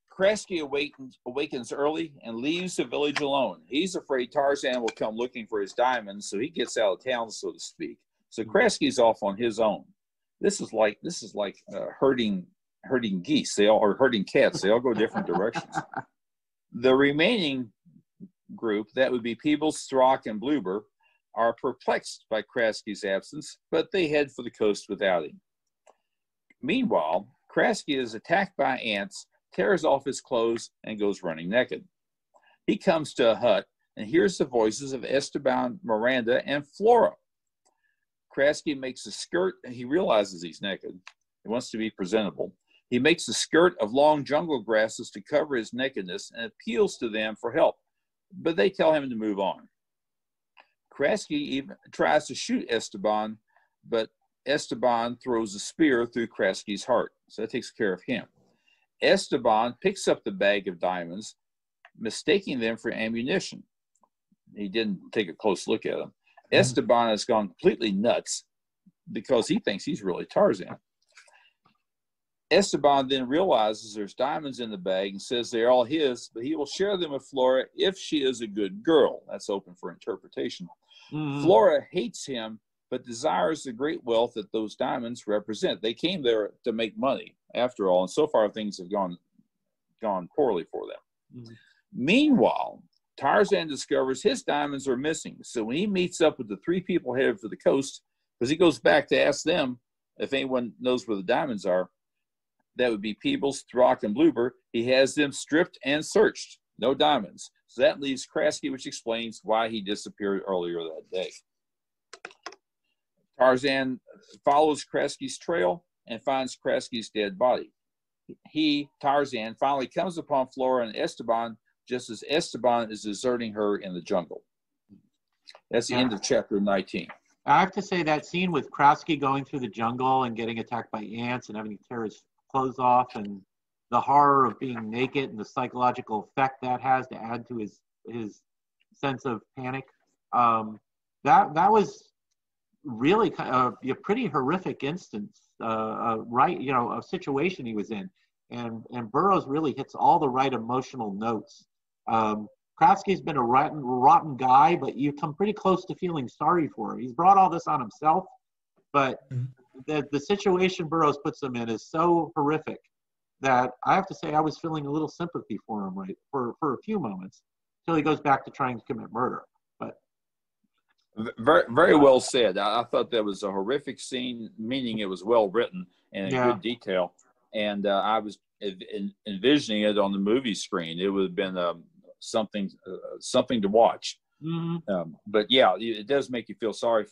Kraski awakens, awakens early and leaves the village alone. He's afraid Tarzan will come looking for his diamonds, so he gets out of town, so to speak. So Kraski's off on his own. This is like this is like uh, herding herding geese. They all are herding cats. They all go different directions. The remaining group, that would be Peebles, Throck, and Bluber, are perplexed by Kraski's absence, but they head for the coast without him. Meanwhile, Kraski is attacked by ants, tears off his clothes, and goes running naked. He comes to a hut and hears the voices of Esteban, Miranda, and Flora. Kraski makes a skirt, and he realizes he's naked. He wants to be presentable. He makes a skirt of long jungle grasses to cover his nakedness and appeals to them for help, but they tell him to move on. Kraski even tries to shoot Esteban, but Esteban throws a spear through Kraski's heart, so that takes care of him. Esteban picks up the bag of diamonds, mistaking them for ammunition. He didn't take a close look at them. Mm-hmm. Esteban has gone completely nuts because he thinks he's really Tarzan. Esteban then realizes there's diamonds in the bag and says they're all his, but he will share them with Flora if she is a good girl. That's open for interpretation. Mhm. Flora hates him, but desires the great wealth that those diamonds represent. They came there to make money, after all, and so far things have gone gone poorly for them. Mhm. Meanwhile, Tarzan discovers his diamonds are missing. So when he meets up with the three people headed for the coast, because he goes back to ask them if anyone knows where the diamonds are, that would be Peebles, Throck, and Bluber. He has them stripped and searched. No diamonds. So that leaves Kraski, which explains why he disappeared earlier that day. Tarzan follows Kraski's trail and finds Kraski's dead body. He, Tarzan, finally comes upon Flora and Esteban just as Esteban is deserting her in the jungle. That's the end of chapter 19. I have to say that scene with Kraski going through the jungle and getting attacked by ants and having to tear his clothes off and the horror of being naked and the psychological effect that has to add to his his sense of panic. Um, that that was really kind of a pretty horrific instance, uh, uh, right? You know, a situation he was in, and and Burroughs really hits all the right emotional notes. Um, Kraski's been a rotten, rotten guy, but you come pretty close to feeling sorry for him. He's brought all this on himself, but Mhm. The, the situation Burroughs puts them in is so horrific that I have to say I was feeling a little sympathy for him right for, for a few moments until he goes back to trying to commit murder. But Very, very well said. I, I thought that was a horrific scene, meaning it was well written and in Yeah. good detail. And uh, I was en- en- envisioning it on the movie screen. It would have been um, something, uh, something to watch. mm, Um, but yeah, it does make you feel sorry,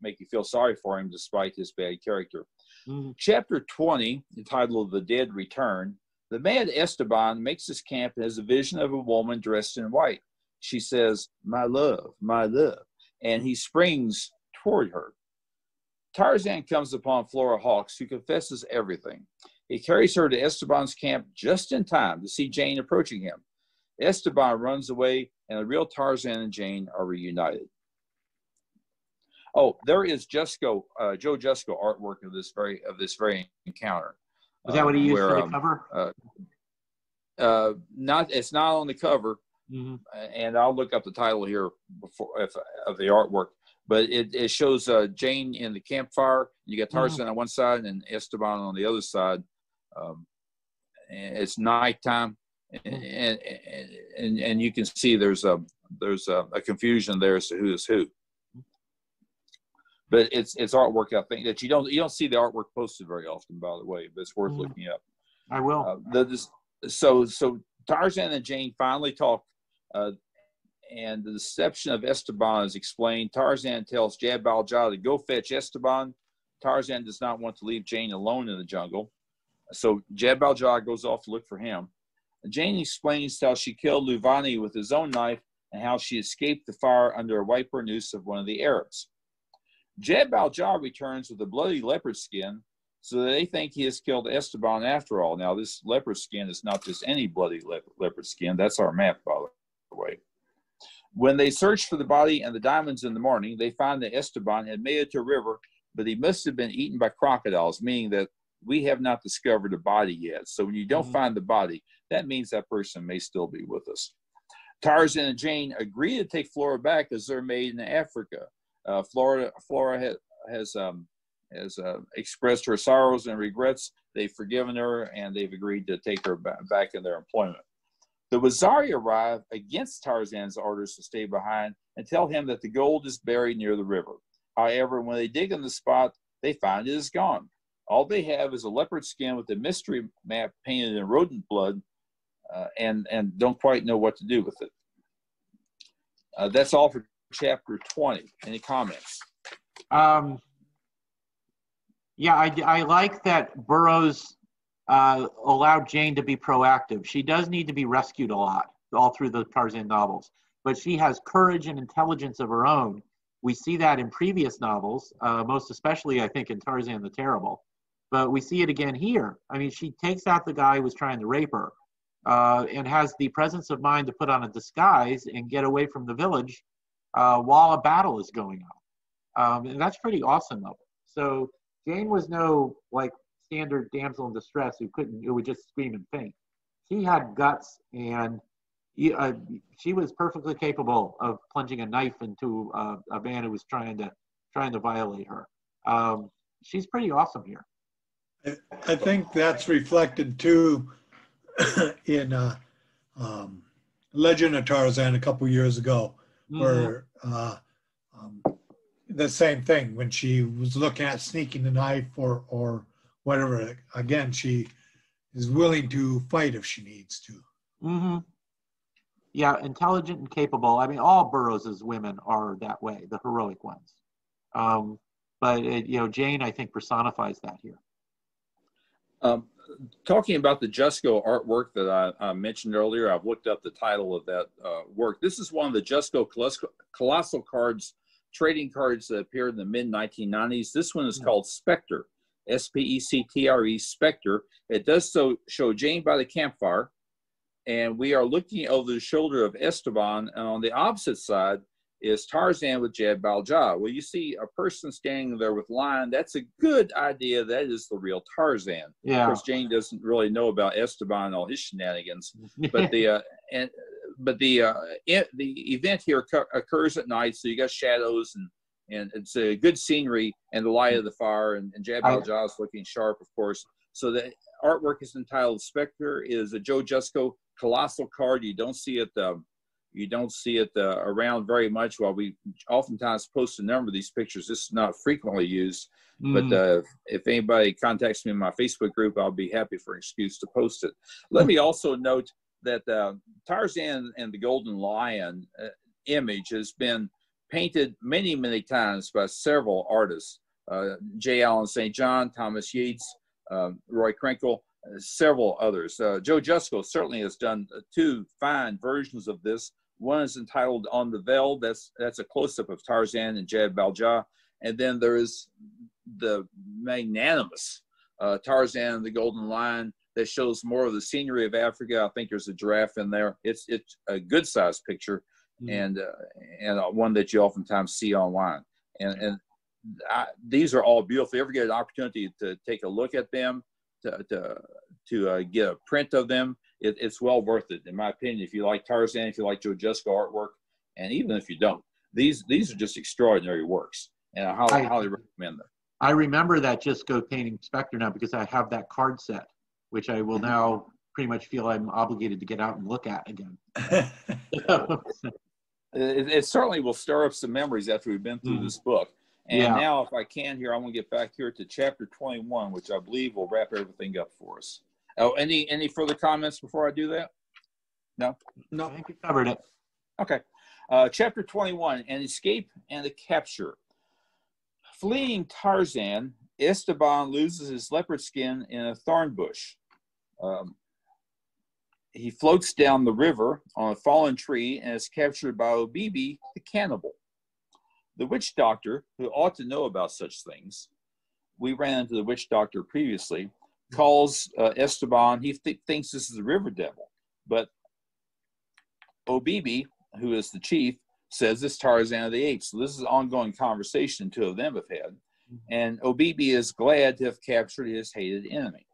make you feel sorry for him despite his bad character. mm, Chapter 20, entitled The Dead Return, the mad Esteban makes his camp and has a vision of a woman dressed in white. She says, My love, my love. And he springs toward her. Tarzan comes upon Flora Hawkes, who confesses everything. He carries her to Esteban's camp just in time to see Jane approaching him. Esteban runs away, and the real Tarzan and Jane are reunited. Oh, there is Jusko, uh, Joe Jusko artwork of this very of this very encounter. is that what he used where, for the um, cover? Uh, not it's not on the cover, hmm and I'll look up the title here before if, of the artwork. But it, it shows uh, Jane in the campfire. You got Tarzan on one side and Esteban on the other side. Um, it's nighttime, and, and and and you can see there's a there's a, a confusion there as to who is who. But it's it's artwork I think that you don't you don't see the artwork posted very often, by the way. But it's worth Mhm. looking up. I will. Uh, the, this, so so Tarzan and Jane finally talk, uh, and the deception of Esteban is explained. Tarzan tells Jad-bal-ja to go fetch Esteban. Tarzan does not want to leave Jane alone in the jungle. So Jad-bal-ja goes off to look for him. Jane explains how she killed Luvini with his own knife and how she escaped the fire under a white noose of one of the Arabs. Jad-bal-ja returns with a bloody leopard skin, so they think he has killed Esteban after all. Now, this leopard skin is not just any bloody le- leopard skin, that's our map, by the way. When they search for the body and the diamonds in the morning, they find that Esteban had maid it to a river, but he must have been eaten by crocodiles, meaning that we have not discovered a body yet. So when you don't mm-hmm. find the body, that means that person may still be with us. Tarzan and Jane agree to take Flora back as their made in Africa. Uh, Flora, Flora has, has, um, has uh, expressed her sorrows and regrets. They've forgiven her and they've agreed to take her back in their employment. The Waziri arrive against Tarzan's orders to stay behind and tell him that the gold is buried near the river. However, when they dig in the spot, they find it is gone. All they have is a leopard skin with a mystery map painted in rodent blood uh, and, and don't quite know what to do with it. Uh, that's all for chapter 20. Any comments? Um, yeah, I, I like that Burroughs uh, allowed Jane to be proactive. She does need to be rescued a lot all through the Tarzan novels, but she has courage and intelligence of her own. We see that in previous novels, uh, most especially, I think, in Tarzan the Terrible. But we see it again here. I mean, she takes out the guy who was trying to rape her uh, and has the presence of mind to put on a disguise and get away from the village uh, while a battle is going on. Um, and that's pretty awesome of her. So Jane was no like standard damsel in distress who couldn't, who would just scream and faint. She had guts and uh, she was perfectly capable of plunging a knife into uh, a man who was trying to trying to violate her. Um, she's pretty awesome here. I think that's reflected too in uh, um, Legend of Tarzan a couple years ago, mm-hmm. where uh, um, the same thing when she was looking at sneaking the knife or or whatever. Again, she is willing to fight if she needs to. Mm-hmm. Yeah, intelligent and capable. I mean, all Burroughs's women are that way, the heroic ones. Um, but it, you know, Jane, I think, personifies that here. Um, talking about the Jusko artwork that I, I, mentioned earlier, I've looked up the title of that uh, work. This is one of the Jusko Colossal Cards trading cards that appeared in the mid 1990s. This one is called Spectre, S P E C T R E, Spectre. It does so show Jane by the campfire, and we are looking over the shoulder of Esteban, and on the opposite side is Tarzan with Jad-bal-ja. Well, you see a person standing there with Lion. That's a good idea. That is the real Tarzan. Yeah. Of course, Jane doesn't really know about Esteban and all his shenanigans, but the uh, and but the uh, it, the event here occurs at night, so you got shadows and and it's a good scenery and the light of the fire and, and Jad-bal-ja is looking sharp, of course. So the artwork is entitled Spectre. is a Joe Jusko colossal card. You don't see it. Um, you don't see it uh, around very much. While we oftentimes post a number of these pictures, this is not frequently used. Mm. But uh, if anybody contacts me in my Facebook group, I'll be happy for an excuse to post it. Let me also note that uh, Tarzan and the Golden Lion uh, image has been painted many, many times by several artists. Uh, J. Allen St. John, Thomas Yeates, um, Roy Krenkel, uh, several others. Joe Jusko certainly has done two fine versions of this one is entitled On the Veld. That's that's a close-up of Tarzan and Jad-bal-ja. And then there is the magnanimous uh, Tarzan and the Golden Lion that shows more of the scenery of Africa. I think there's a giraffe in there. It's it's a good sized picture, mm-hmm. and uh, and one that you oftentimes see online. And and I, these are all beautiful. If you ever get an opportunity to take a look at them, to to to uh, get a print of them, it, it's well worth it, in my opinion. If you like Tarzan, if you like Joe Jusko artwork, and even if you don't, these these are just extraordinary works, and I highly, I, highly recommend them. I remember that Jusko painting Spectre now because I have that card set, which I will now pretty much feel I'm obligated to get out and look at again. it, it, certainly will stir up some memories after we've been through mm. this book. And yeah. now, if I can here, I want to get back here to chapter 21, which I believe will wrap everything up for us. Oh, any any further comments before I do that? No. No, I think you covered it. Okay. Uh, chapter 21 An Escape and a Capture. Fleeing Tarzan, Esteban loses his leopard skin in a thorn bush. Um, he floats down the river on a fallen tree and is captured by Obebe, the cannibal. The witch doctor, who ought to know about such things, we ran into the witch doctor previously, calls uh, Esteban. He th- thinks this is the river devil, but Obebe, who is the chief, says it's Tarzan of the Apes. So this is an ongoing conversation two of them have had. Mm-hmm. And Obebe is glad to have captured his hated enemy.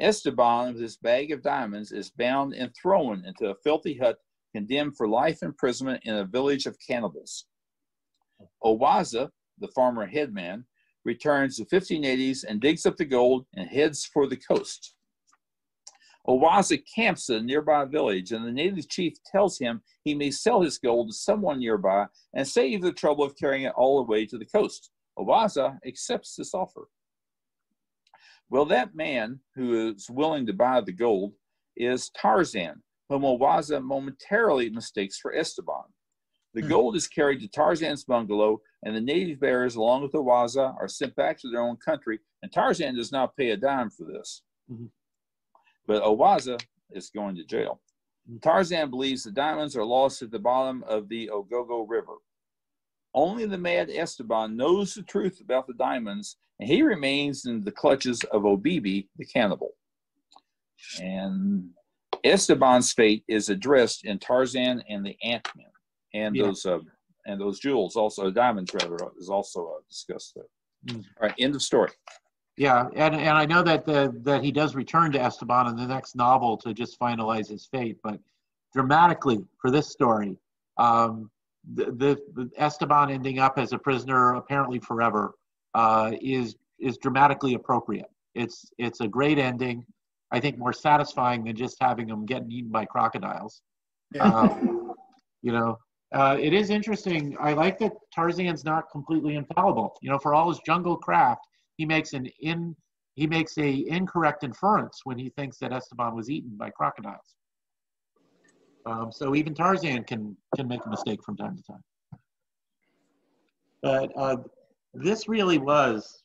Esteban, with his bag of diamonds, is bound and thrown into a filthy hut, condemned for life imprisonment in a village of cannibals. Owaza, the farmer headman, returns to 1580s and digs up the gold and heads for the coast. Owaza camps at a nearby village, and the native chief tells him he may sell his gold to someone nearby and save the trouble of carrying it all the way to the coast. Owaza accepts this offer. Well, that man who is willing to buy the gold is Tarzan, whom Owaza momentarily mistakes for Esteban. The mm-hmm. gold is carried to Tarzan's bungalow, and the native bearers, along with Owaza, are sent back to their own country, and Tarzan does not pay a dime for this. Mm-hmm. But Owaza is going to jail. Tarzan believes the diamonds are lost at the bottom of the Ugogo River. Only the mad Esteban knows the truth about the diamonds, and he remains in the clutches of Obebe, the cannibal. And Esteban's fate is addressed in Tarzan and the Ant Men, and yeah. those uh, and those jewels also diamonds rather is also uh, discussed there. Mm. All right, end of story. Yeah, and, and I know that the, that he does return to Esteban in the next novel to just finalize his fate, but dramatically for this story, um, the, the, the, Esteban ending up as a prisoner apparently forever uh, is is dramatically appropriate. It's it's a great ending. I think more satisfying than just having him getting eaten by crocodiles. Yeah. Um, you know, uh, it is interesting. I like that Tarzan's not completely infallible. You know, for all his jungle craft, he makes an in he makes a incorrect inference when he thinks that Esteban was eaten by crocodiles. Um, so even Tarzan can can make a mistake from time to time. But uh, this really was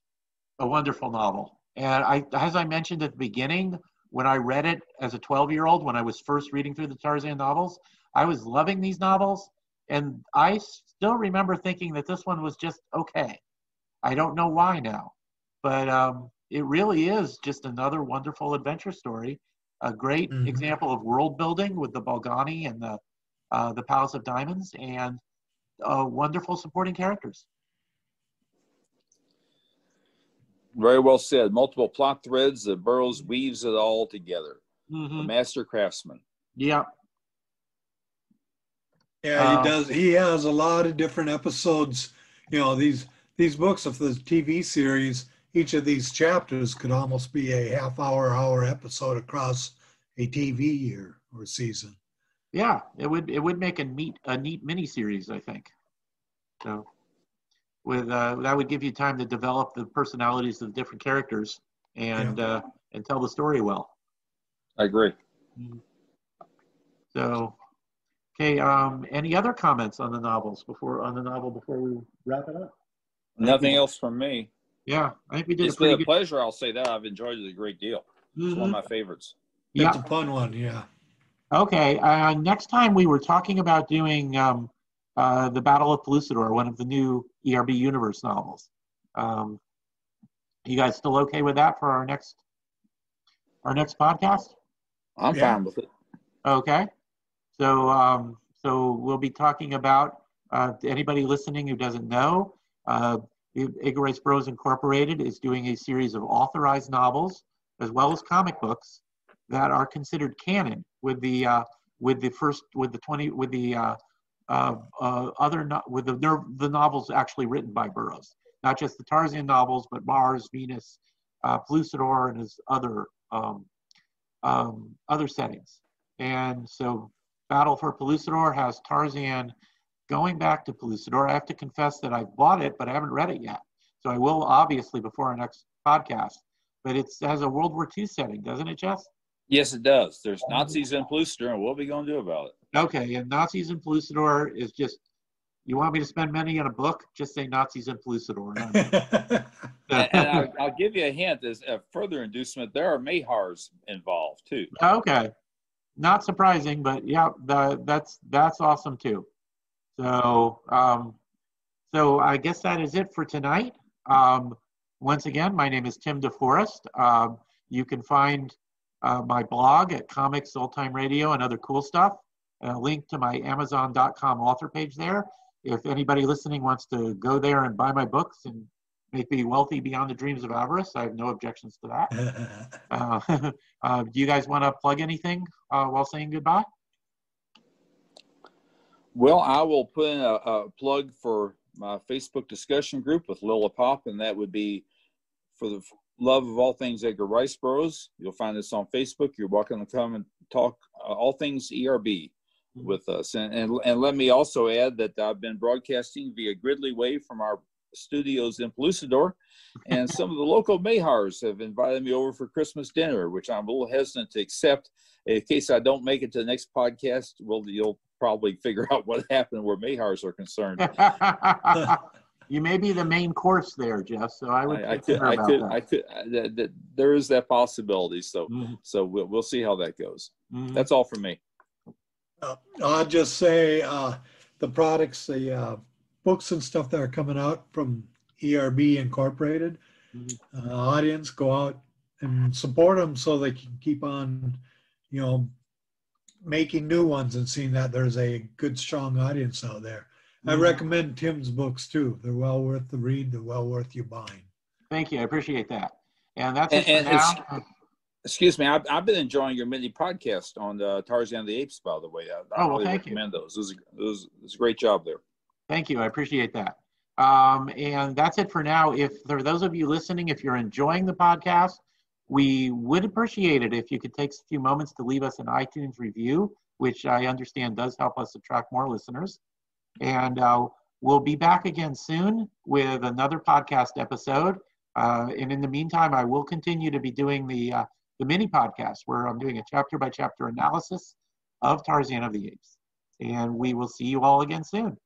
a wonderful novel, and I, as I mentioned at the beginning, when I read it as a 12 year old, when I was first reading through the Tarzan novels, I was loving these novels, and I still remember thinking that this one was just okay. I don't know why now. But um, it really is just another wonderful adventure story. A great mm-hmm. example of world building with the Bolgani and the uh, the Palace of Diamonds, and uh, wonderful supporting characters. Very well said. Multiple plot threads that Burroughs weaves it all together. Mm-hmm. A master craftsman. Yeah. Yeah, he uh, does. He has a lot of different episodes. You know, these these books of the TV series each of these chapters could almost be a half hour hour episode across a TV year or season. Yeah, it would it would make a neat a neat mini series, I think. So with uh, that would give you time to develop the personalities of the different characters and yeah. uh, and tell the story well. I agree. So, okay. Um, any other comments on the novels before on the novel before we wrap it up? Nothing else from me. Yeah, I think we did. It's a been a good... pleasure. I'll say that I've enjoyed it a great deal. It's mm-hmm. one of my favorites. Yeah. It's a fun one. Yeah. Okay. Uh, next time we were talking about doing um, uh, the Battle of Pellucidar, one of the new ERB Universe novels. Um, you guys still okay with that for our next our next podcast? I'm yeah. fine with it. Okay. So um, so we'll be talking about uh, anybody listening who doesn't know. Uh, Edgar Rice Burroughs Incorporated is doing a series of authorized novels as well as comic books that are considered canon with the uh, with the first with the 20 with the uh, uh, uh other no, with the the novels actually written by Burroughs, not just the Tarzan novels, but Mars, Venus, uh, Pellucidar, and his other um, um, other settings. And so, Battle for Pellucidar has Tarzan going back to Pellucidar, I have to confess that I've bought it, but I haven't read it yet. So I will obviously before our next podcast. But it has a World War II setting, doesn't it, Jess? Yes, it does. There's oh, Nazis in Pellucidar, and what are we going to do about it? Okay, and Nazis in Pellucidar is just, you want me to spend money on a book? Just say Nazis in Pellucidar. and, and I'll, I'll, give you a hint as a further inducement. There are Mahars involved too. Okay, not surprising, but yeah, the, that's that's awesome too. So, um, so I guess that is it for tonight. Um, once again, my name is Tim DeForest. Um, you can find uh, my blog at Comics Old Time Radio and other cool stuff. A link to my Amazon.com author page there. If anybody listening wants to go there and buy my books and make me wealthy beyond the dreams of avarice, I have no objections to that. uh, uh, do you guys want to plug anything uh, while saying goodbye? Well, I will put in a, a, plug for my Facebook discussion group with Lilla Pop, and that would be for the love of all things Edgar Rice Burroughs. You'll find this on Facebook. You're welcome to come and talk uh, all things ERB mm-hmm. with us. And, and, and let me also add that I've been broadcasting via Gridley Wave from our studios in Pellucidar, and some of the local Mahars have invited me over for Christmas dinner, which I'm a little hesitant to accept. In case I don't make it to the next podcast, well, you'll probably figure out what happened where Mahars are concerned. you may be the main course there, Jeff. So I would. I, I could. I could. That. I could. Uh, th- there is that possibility. So, mm-hmm. so we'll, we'll see how that goes. Mm-hmm. That's all from me. Uh, I'll just say uh, the products, the uh, books and stuff that are coming out from ERB Incorporated. Mm-hmm. Uh, audience, go out and support them so they can keep on, you know, making new ones and seeing that there's a good, strong audience out there. I mm-hmm. recommend Tim's books too. They're well worth the read. They're well worth you buying. Thank you. I appreciate that. And that's and, and now. Excuse me. I've, I've been enjoying your mini podcast on the Tarzan of the Apes, by the way. I, I oh, well, really thank recommend you. those. It was, it, was, it was a great job there. Thank you. I appreciate that. Um, and that's it for now. If for those of you listening, if you're enjoying the podcast, we would appreciate it if you could take a few moments to leave us an iTunes review, which I understand does help us attract more listeners. And uh, we'll be back again soon with another podcast episode. Uh, and in the meantime, I will continue to be doing the uh, the mini podcast where I'm doing a chapter by chapter analysis of Tarzan of the Apes. And we will see you all again soon.